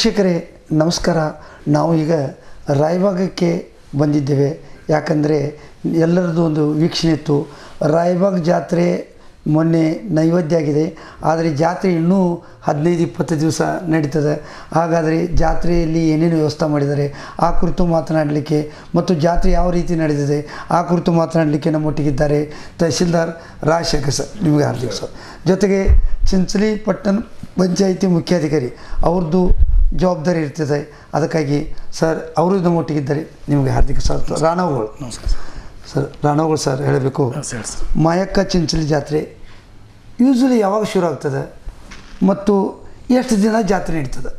ವೀಕ್ಷಕರೇ, ನಮಸ್ಕಾರ. ನಾವು ಈಗ ರಾಯಬಾಗಕ್ಕೆ ಬಂದಿದ್ದೇವೆ. ಯಾಕಂದರೆ ಎಲ್ಲರದ್ದು ಒಂದು ವೀಕ್ಷಣೆ ಇತ್ತು. ರಾಯಬಾಗ್ ಜಾತ್ರೆ ಮೊನ್ನೆ ನೈವೇದ್ಯ ಆಗಿದೆ. ಆದರೆ ಜಾತ್ರೆ ಇನ್ನೂ ಹದಿನೈದು, ಇಪ್ಪತ್ತು ದಿವಸ ನಡೀತದೆ. ಹಾಗಾದರೆ ಜಾತ್ರೆಯಲ್ಲಿ ಏನೇನು ವ್ಯವಸ್ಥೆ ಮಾಡಿದ್ದಾರೆ, ಆ ಕುರಿತು ಮಾತನಾಡಲಿಕ್ಕೆ ಮತ್ತು ಜಾತ್ರೆ ಯಾವ ರೀತಿ ನಡೆದಿದೆ, ಆ ಕುರಿತು ಮಾತನಾಡಲಿಕ್ಕೆ ನಮ್ಮೊಟ್ಟಿಗಿದ್ದಾರೆ ತಹಸೀಲ್ದಾರ್ ರಾಜಶೇಖರ್ ಸರ್, ನಿಮಗೆ ಹಾರ್ದಿಕ ಸರ್ ಜೊತೆಗೆ ಚಿಂಚಲಿ ಪಟ್ಟಣ ಪಂಚಾಯಿತಿ ಮುಖ್ಯಾಧಿಕಾರಿ, ಅವ್ರದ್ದು ಜವಾಬ್ದಾರಿ ಇರ್ತದೆ. ಅದಕ್ಕಾಗಿ ಸರ್ ಅವರು ನಮ್ಮೊಟ್ಟಿಗಿದ್ದಾರೆ ನಿಮಗೆ ಹಾರ್ದಿಕ ಸ್ವಾಗತ. ರಾಣವಗಳು. ನಮಸ್ಕಾರ ಸರ್. ರಾಣವಗಳು ಸರ್ ಹೇಳಬೇಕು. ಮಾಯಕ್ಕ ಚಿಂಚಲಿ ಜಾತ್ರೆ ಯೂಶ್ವಲಿ ಯಾವಾಗ ಶುರು ಆಗ್ತದೆ? ಮತ್ತು ಎಷ್ಟು ದಿನ ಜಾತ್ರೆ ನಡೀತದೆ?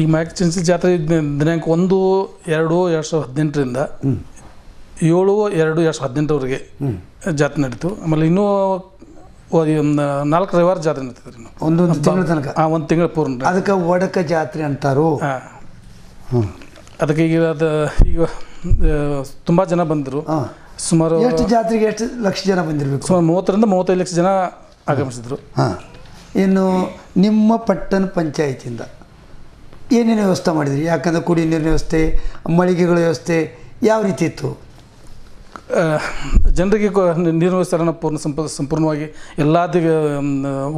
ಈ ಮಾಯಕ್ಕ ಚಿಂಚಲಿ ಜಾತ್ರೆ ದಿನಾಂಕ ಒಂದು ಎರಡು ಎರಡು ಸಾವಿರದ ಹದಿನೆಂಟರಿಂದ ಏಳು ಎರಡು ಎರಡು ಸಾವಿರದ ಹದಿನೆಂಟರವರೆಗೆ ಜಾತ್ರೆ ನಡೀತು. ಆಮೇಲೆ ಇನ್ನೂ ಒಂದು ನಾಲ್ಕು ರವಿವಾರ ಜಾತ್ರೆ ನಡೀತದೆ ಒಂದು ಒಂದೊಂದು ತಿಂಗಳ ತನಕ? ಹಾಂ ಒಂದು ತಿಂಗಳ ಪೂರ್ಣ ಅದಕ್ಕೆ ಒಡಕ ಜಾತ್ರೆ ಅಂತಾರು? ಹಾಂ. ಅದಕ್ಕೆ ಈಗ ಅದು ಈಗ ತುಂಬ ಜನ ಬಂದರು. ಸುಮಾರು ಎಷ್ಟು ಜಾತ್ರೆಗೆ ಎಷ್ಟು ಲಕ್ಷ ಜನ ಬಂದಿರಬೇಕು? ಸುಮಾರು ಮೂವತ್ತರಿಂದ ಮೂವತ್ತೈದು ಲಕ್ಷ ಜನ ಆಗಮಿಸಿದ್ರು. ಹಾಂ. ಇನ್ನು ನಿಮ್ಮ ಪಟ್ಟಣ ಪಂಚಾಯತಿಯಿಂದ ಏನೇನು ವ್ಯವಸ್ಥೆ ಮಾಡಿದ್ರಿ? ಯಾಕಂದ್ರೆ ಕುಡಿ ನೀರಿನ ವ್ಯವಸ್ಥೆ ಮಳಿಗೆಗಳ ವ್ಯವಸ್ಥೆ ಯಾವ ರೀತಿ ಇತ್ತು? ಆ, ಜನರಿಗೆ ನೀರಿನ ವ್ಯವಸ್ಥೆಯನ್ನು ಪೂರ್ಣ ಸಂಪ ಸಂಪೂರ್ಣವಾಗಿ ಎಲ್ಲ ದಿಗ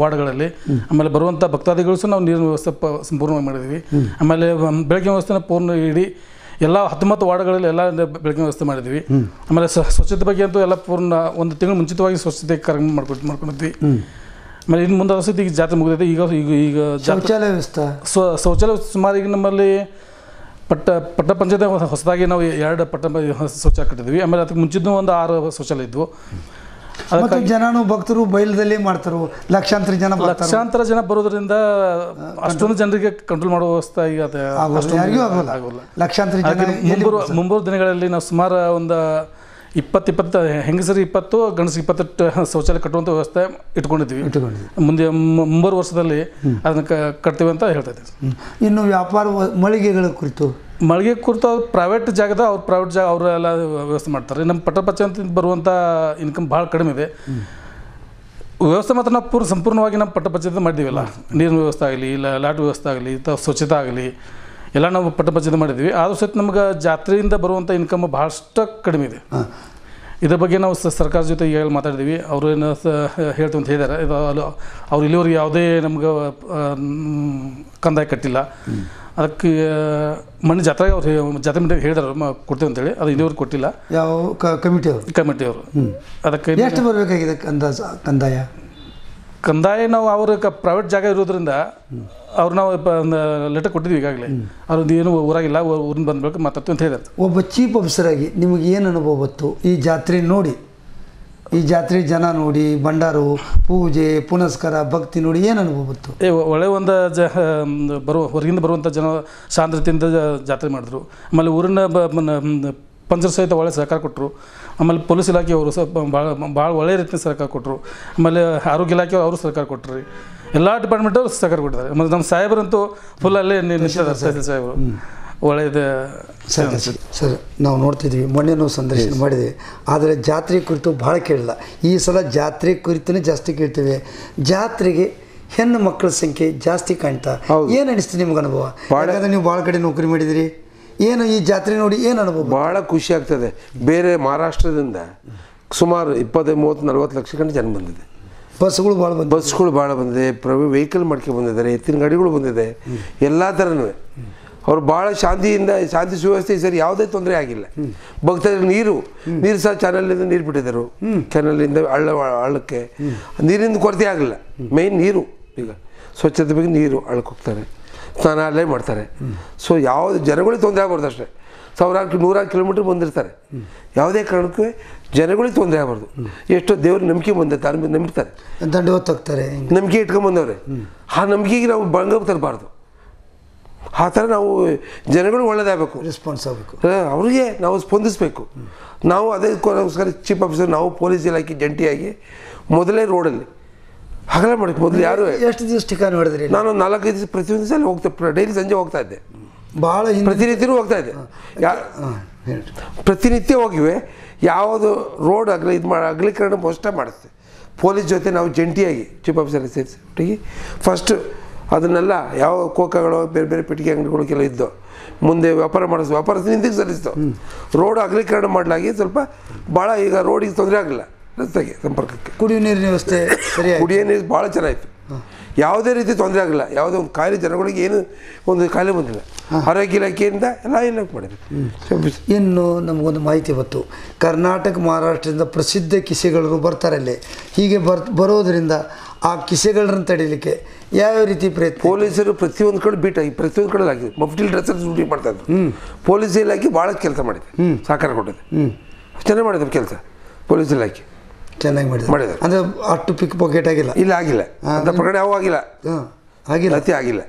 ವಾರ್ಡ್ಗಳಲ್ಲಿ ಆಮೇಲೆ ಬರುವಂಥ ಭಕ್ತಾದಿಗಳು ಸಹ ನಾವು ನೀರಿನ ವ್ಯವಸ್ಥೆ ಪ ಸಂಪೂರ್ಣವಾಗಿ ಮಾಡಿದ್ವಿ. ಆಮೇಲೆ ಬೆಳಗಿನ ಬೆಳಕಿನ ವ್ಯವಸ್ಥೆನ ಪೂರ್ಣ ಇಡೀ ಎಲ್ಲ ಹತ್ತೊಂಬತ್ತು ವಾರ್ಡ್ಗಳಲ್ಲಿ ಎಲ್ಲ ಬೆಳಕಿನ ವ್ಯವಸ್ಥೆ ಮಾಡಿದ್ವಿ. ಆಮೇಲೆ ಸ್ವಚ್ಛತೆ ಬಗ್ಗೆ ಅಂತೂ ಎಲ್ಲ ಪೂರ್ಣ ಒಂದು ತಿಂಗಳು ಮುಂಚಿತವಾಗಿ ಸ್ವಚ್ಛತೆ ಕಾರ್ಯಕ್ರಮ ಮಾಡ್ಕೊಂಡು ಮಾಡ್ಕೊಂಡಿದ್ವಿ. ಆಮೇಲೆ ಇನ್ನು ಮುಂದೆ ವಸತಿ ಈಗ ಜಾತ್ರೆ ಮುಗಿದೈತೆ. ಈಗ ಈಗ ಈಗ ಶೌಚಾಲಯ ವ್ಯವಸ್ಥೆ? ಶೌಚಾಲಯ ಸುಮಾರು ಈಗ ನಮ್ಮಲ್ಲಿ ಪಟ್ಟ ಪಟ್ಟ ಪಂಚಾಯತ್ ಹೊಸದಾಗಿ ನಾವು ಎರಡು ಪಟ್ಟ ಶೌಚಾಲಯ ಕಟ್ಟಿದ್ವಿ. ಆಮೇಲೆ ಅದಕ್ಕೆ ಮುಂಚಿದ್ದು ಒಂದು ಆರು ಶೌಚಾಲಯ ಇದ್ವು. ಮತ್ತು ಜನನು ಭಕ್ತರು ಬಯಲದಲ್ಲಿ ಮಾಡ್ತಾರೋ ಲಕ್ಷಾಂತರ ಜನ ಲಕ್ಷಾಂತರ ಜನ ಬರೋದ್ರಿಂದ ಅಷ್ಟೊಂದು ಜನರಿಗೆ ಕಂಟ್ರೋಲ್ ಮಾಡುವ ವ್ಯವಸ್ಥೆ ಈಗ ಯಾರಿಗೂ ಆಗೋಲ್ಲ. ಲಕ್ಷಾಂತರ ಜನ ಅದಕ್ಕೆ ಮುಂಬರುವ ಮುಂಬರುವ ದಿನಗಳಲ್ಲಿ ನಾವು ಸುಮಾರು ಒಂದು ಇಪ್ಪತ್ತು ಇಪ್ಪತ್ತು ಹೆಂಗಸರು ಇಪ್ಪತ್ತು ಗಂಡಸು ಇಪ್ಪತ್ತೆಟ್ಟು ಶೌಚಾಲಯ ಕಟ್ಟುವಂಥ ವ್ಯವಸ್ಥೆ ಇಟ್ಕೊಂಡಿದ್ವಿ ಇಟ್ಕೊಂಡಿದ್ವಿ ಮುಂದೆ ಮುಂಬರು ವರ್ಷದಲ್ಲಿ ಅದನ್ನು ಕಟ್ತೀವಿ ಅಂತ ಹೇಳ್ತಾ ಇದ್ದೀವಿ. ಇನ್ನು ವ್ಯಾಪಾರ ಮಳಿಗೆಗಳ ಕುರಿತು? ಮಳಿಗೆ ಕುರಿತು ಅವ್ರು ಪ್ರೈವೇಟ್ ಜಾಗದ ಅವ್ರು ಪ್ರೈವೇಟ್ ಜಾಗ ಅವರು ಎಲ್ಲ ವ್ಯವಸ್ಥೆ ಮಾಡ್ತಾರೆ. ನಮ್ಮ ಪಟ್ಟ ಅಂತ ಬರುವಂಥ ಇನ್ಕಮ್ ಭಾಳ ಕಡಿಮೆ ಇದೆ. ವ್ಯವಸ್ಥೆ ಮಾತ್ರ ನಾವು ಪೂರ್ಣ ಸಂಪೂರ್ಣವಾಗಿ ನಮ್ಮ ಪಟ್ಟ ಪಂಚಾಯತ್ ಮಾಡಿದ್ದೀವಲ್ಲ. ನೀರಿನ ವ್ಯವಸ್ಥೆ ಆಗಲಿ ಇಲ್ಲ ಲಾಟ್ ವ್ಯವಸ್ಥೆ ಆಗಲಿ ಅಥವಾ ಸ್ವಚ್ಛತೆ ಆಗಲಿ. ಎಲ್ಲ ನಾವು ಪಟ್ಟ ಪಂಚಾಯತ್ ಮಾಡಿದ್ವಿ ಆದರೂ ಸಹಿತ ನಮ್ಗೆ ಜಾತ್ರೆಯಿಂದ ಬರುವಂಥ ಇನ್ಕಮ್ ಭಾಳಷ್ಟು ಕಡಿಮೆ ಇದೆ. ಇದ್ರ ಬಗ್ಗೆ ನಾವು ಸ- ಸರ್ಕಾರ ಜೊತೆ ಹೇಳಿ ಮಾತಾಡಿದ್ವಿ ಅವರು ಏನು ಸ ಹೇಳ್ತು ಅಂತ ಹೇಳಿದ್ದಾರೆ. ಇದು ಅಲ್ಲ ಅವ್ರು ಇಲ್ಲಿವರೆಗೆ ಯಾವುದೇ ನಮ್ಗೆ ಕಂದಾಯ ಕಟ್ಟಿಲ್ಲ. ಅದಕ್ಕೆ ಮಣ್ಣು ಜಾತ್ರೆಗೆ ಅವ್ರು ಜಾತ್ರೆ ಮಂಡಿ ಹೇಳಿದಾರೆ. ಕೊಡ್ತೇವೆ ಅಂತ ಅಂತೇಳಿ ಅದು ಇಲ್ಲಿವರೆಗೆ ಕೊಟ್ಟಿಲ್ಲ. ಯಾವ ಕಮಿಟಿ ಅವರು? ಕಮಿಟಿಯವರು ಅದಕ್ಕೆ ಎಷ್ಟು ಬರಬೇಕಾಗಿದೆ ಕಂದಾಯ? ಕಂದಾಯ ನಾವು ಅವ್ರ ಪ್ರೈವೇಟ್ ಜಾಗ ಇರೋದ್ರಿಂದ ಅವ್ರು ನಾವು ಲೆಟರ್ ಕೊಟ್ಟಿದ್ವಿ ಈಗಾಗಲೇ. ಅವ್ರದ್ದು ಏನು ಊರಾಗಿಲ್ಲ ಊರಿನ ಬಂದ್ಬೇಕು ಮಾತಾಡ್ತೀವಿ ಅಂತ ಹೇಳಿದ್ರು. ಒಬ್ಬ ಚೀಫ್ ಆಫೀಸರ್ ಆಗಿ ನಿಮಗೆ ಏನು ಅನುಭವ ಗೊತ್ತು ಈ ಜಾತ್ರೆ ನೋಡಿ. ಈ ಜಾತ್ರೆ ಜನ ನೋಡಿ ಭಂಡಾರು ಪೂಜೆ ಪುನಸ್ಕಾರ ಭಕ್ತಿ ನೋಡಿ ಏನು ಅನುಭವ ಬಂತು? ಏ ಒಳ್ಳೆ ಒಂದು ಜ ಒಂದು ಬರುವ ಹೊರಗಿಂದ ಬರುವಂಥ ಜನ ಸಾಂದ್ರತೆಯಿಂದ ಜ- ಜಾತ್ರೆ ಮಾಡಿದ್ರು. ಆಮೇಲೆ ಊರಿನ ಬ ಮನ- ಪಂಚರ ಸಹಿತ ಒಳ್ಳೆ ಸಹಕಾರ ಕೊಟ್ಟರು ಆಮೇಲೆ ಪೊಲೀಸ್ ಇಲಾಖೆಯವರು ಸ್ವಲ್ಪ ಭಾಳ ಭಾಳ ಒಳ್ಳೆಯ ರೀತಿಯ ಸರ್ಕಾರ ಕೊಟ್ಟರು ಆಮೇಲೆ ಆರೋಗ್ಯ ಇಲಾಖೆಯವರು ಅವರು ಸರ್ಕಾರ ಕೊಟ್ಟರು ರೀ. ಎಲ್ಲ ಡಿಪಾರ್ಟ್ಮೆಂಟವರು ಸರ್ಕಾರ ಕೊಟ್ಟಿದ್ದಾರೆ. ಮತ್ತು ನಮ್ಮ ಸಾಹೇಬರಂತೂ ಫುಲ್ ಅಲ್ಲೇ ನಿಂತಿದ್ದಾರೆ ಸಾಹೇಬರು. ಒಳ್ಳೆಯದು. ಸರಿ ಸರಿ. ನಾವು ನೋಡ್ತಿದ್ವಿ ಮೊನ್ನೆ ನಾವು ಸಂದರ್ಶನ ಮಾಡಿದೆ ಆದರೆ ಜಾತ್ರೆ ಕುರಿತು ಭಾಳ ಕೇಳಿಲ್ಲ. ಈ ಸಲ ಜಾತ್ರೆ ಕುರಿತೇ ಜಾಸ್ತಿ ಕೇಳ್ತೇವೆ. ಜಾತ್ರೆಗೆ ಹೆಣ್ಣು ಮಕ್ಕಳ ಸಂಖ್ಯೆ ಜಾಸ್ತಿ ಕಾಣ್ತಾ ಏನು ಅನಿಸ್ತು ನಿಮ್ಗೆ ಅನುಭವ ನೀವು ಭಾಳ ಕಡೆ ನೌಕರಿ ಮಾಡಿದಿರಿ ಏನು ಈ ಜಾತ್ರೆ ನೋಡಿ ಏನು ಅನುಭವ ಭಾಳ ಖುಷಿ ಆಗ್ತದೆ. ಬೇರೆ ಮಹಾರಾಷ್ಟ್ರದಿಂದ ಸುಮಾರು ಇಪ್ಪತ್ತೈದು ಮೂವತ್ತು ನಲ್ವತ್ತು ಲಕ್ಷ ಗಂಟೆ ಜನ ಬಂದಿದೆ. ಬಸ್ಗಳು ಭಾಳ ಬಂದ ಬಸ್ಗಳು ಭಾಳ ಬಂದಿದೆ. ಪ್ರವಿ ವೆಹಿಕಲ್ ಮಾಡ್ಕೊಂಡು ಬಂದಿದ್ದಾರೆ. ಎತ್ತಿನ ಗಾಡಿಗಳು ಬಂದಿದೆ. ಎಲ್ಲ ಥರನೂ ಅವ್ರು ಭಾಳ ಶಾಂತಿಯಿಂದ ಶಾಂತಿ ಸುವ್ಯವಸ್ಥೆ ಸರಿ ಯಾವುದೇ ತೊಂದರೆ ಆಗಿಲ್ಲ. ಭಕ್ತರಿಗೆ ನೀರು. ನೀರು ಸಹ ಚಾನಲಿಂದ ನೀರು ಬಿಟ್ಟಿದ್ದರು. ಚಾನಲ್ನಿಂದ ಹಳ್ಳ ಹಳ್ಳಕ್ಕೆ. ನೀರಿಂದ ಕೊರತೆ ಆಗಲಿಲ್ಲ. ಮೇಯ್ನ್ ನೀರು. ಈಗ ಸ್ವಚ್ಛತೆ ಬಗ್ಗೆ ನೀರು ಹಳ್ಳಕ್ಕೆ ಹೋಗ್ತಾರೆ. ಸ್ನಾನಾಲಯ ಮಾಡ್ತಾರೆ. ಸೊ ಯಾವುದು ಜನಗಳಿಗೆ ತೊಂದರೆ ಆಗ್ಬಾರ್ದು ಅಷ್ಟೇ. ಸಾವಿರಾರು ನೂರಾರು ಕಿಲೋಮೀಟ್ರ್ ಬಂದಿರ್ತಾರೆ. ಯಾವುದೇ ಕಾರಣಕ್ಕೂ ಜನಗಳಿಗೆ ತೊಂದರೆ ಆಗ್ಬಾರ್ದು. ಎಷ್ಟೋ ದೇವ್ರ ನಂಬಿಕೆ ಬಂದೈತೆ ನಂಬ್ತಾರೆ ದಂಡ ಹೊತ್ತಾಗ್ತಾರೆ ನಂಬಿಕೆ ಇಟ್ಕೊಂಬಂದವ್ರೆ ಆ ನಂಬಿಕೆಗೆ ನಾವು ಭಂಗ ತರಬಾರ್ದು. ಆ ಥರ ನಾವು ಜನಗಳು ಒಳ್ಳೇದಾಗಬೇಕು. ರೆಸ್ಪಾನ್ಸ್ ಆಗಬೇಕು. ಅವ್ರಿಗೆ ನಾವು ಸ್ಪಂದಿಸಬೇಕು. ನಾವು ಅದಕ್ಕೋಸ್ಕರ ಚೀಫ್ ಆಫೀಸರ್ ನಾವು ಪೊಲೀಸ್ ಇಲಾಖೆ ಜಂಟಿಯಾಗಿ ಮೊದಲೇ ರೋಡಲ್ಲಿ ಹಗಲ ಮಾಡಿ ಮೊದಲು ಯಾರು ಎಷ್ಟು ದಿವಸ ಟಿಕಾನ್ ಹೊಡೆದ್ರಿ ನಾನು ನಾಲ್ಕೈದು ದಿವಸ ಪ್ರತಿಯೊಂದು ಅಲ್ಲಿ ಹೋಗ್ತಾ ಡೈಲಿ ಸಂಜೆ ಹೋಗ್ತಾ ಇದ್ದೆ. ಭಾಳ ಪ್ರತಿನಿತ್ಯನೂ ಹೋಗ್ತಾ ಇದ್ದೆ. ಯಾ ಪ್ರತಿನಿತ್ಯ ಹೋಗಿವೆ. ಯಾವುದು ರೋಡ್ ಅಗಲ ಇದು ಮಾಡಿ ಅಗಲೀಕರಣ ಮೋಸ್ಟ್ ಮಾಡಿಸ್ತೆ. ಪೊಲೀಸ್ ಜೊತೆ ನಾವು ಜಂಟಿಯಾಗಿ ಚೀಫ್ ಆಫೀಸರ್ ಸೇರಿಸಿ ಒಟ್ಟಿಗೆ ಫಸ್ಟ್ ಅದನ್ನೆಲ್ಲ ಯಾವ ಕೋಕಗಳು ಬೇರೆ ಬೇರೆ ಪೆಟ್ಟಿಗೆ ಅಂಗಡಿಗಳಿಗೆಲ್ಲ ಇದ್ದು ಮುಂದೆ ವ್ಯಾಪಾರ ಮಾಡಿಸ್ ವ್ಯಾಪಾರ ಹಿಂದಿಗೆ ಸಲ್ಲಿಸ್ತು ರೋಡ್ ಅಗಲೀಕರಣ ಮಾಡಲಾಗಿ ಸ್ವಲ್ಪ ಭಾಳ ಈಗ ರೋಡಿಗೆ ತೊಂದರೆ ಆಗಲಿಲ್ಲ. ರಸ್ತೆಗೆ ಸಂಪರ್ಕಕ್ಕೆ. ಕುಡಿಯುವ ನೀರಿನ ವ್ಯವಸ್ಥೆ ಸರಿಯಾಗಿ ಕುಡಿಯೋ ನೀರು ಭಾಳ ಚೆನ್ನಾಗಿತ್ತು. ಯಾವುದೇ ರೀತಿ ತೊಂದರೆ ಆಗಿಲ್ಲ. ಯಾವುದೋ ಒಂದು ಕಾಯಿಲೆ ಜನಗಳಿಗೆ ಏನು ಒಂದು ಕಾಯಿಲೆ ಬಂದಿಲ್ಲ. ಆರೋಗ್ಯ ಇಲಾಖೆಯಿಂದ ಎಲ್ಲ ಇಲಾಖೆ ಮಾಡಿದ್ವಿ ಇನ್ನು ನಮಗೊಂದು ಮಾಹಿತಿ ಬಂತು. ಕರ್ನಾಟಕ ಮಹಾರಾಷ್ಟ್ರದಿಂದ ಪ್ರಸಿದ್ಧ ಕಿಸೆಗಳರು ಬರ್ತಾರೆ ಅಲ್ಲಿ. ಹೀಗೆ ಬರ್ ಬರೋದರಿಂದ ಆ ಕಿಸೆಗಳನ್ನ ತಡೀಲಿಕ್ಕೆ ಯಾವ ರೀತಿ ಪ್ರಯತ್ನ? ಪೊಲೀಸರು ಪ್ರತಿಯೊಂದು ಕಡೆ ಬೀಟ್ ಆಗಿ ಪ್ರತಿಯೊಂದು ಕಡೆ ಆಗಿದೆ ಮಫ್ಟಿಲ್ ಡ್ರೆಸ್ಸರ್ ಡ್ಯೂಟಿ ಮಾಡ್ತಾ ಇದ್ರು. ಪೊಲೀಸ್ ಇಲಾಖೆ ಭಾಳ ಕೆಲಸ ಮಾಡಿದೆ. ಸಹಕಾರ ಕೊಟ್ಟಿದೆ. ಚೆನ್ನಾಗಿ ಮಾಡಿದ್ರು ಕೆಲಸ. ಪೊಲೀಸ್ ಇಲಾಖೆ. ಚೆನ್ನಾಗಿ ಮಾಡಿದ್ರು ಮಾಡಿದ್ದಾರೆ. ಅಂದ್ರೆ ಅಷ್ಟು ಪಿಕ್ ಪಾಕೆಟ್ ಆಗಿಲ್ಲ. ಇಲ್ಲ ಆಗಿಲ್ಲ. ಅಂತ ಪ್ರಕರಣ ಯಾವ ಆಗಿಲ್ಲ? ಆಗಿಲ್ಲ. ಅತಿ ಆಗಿಲ್ಲ.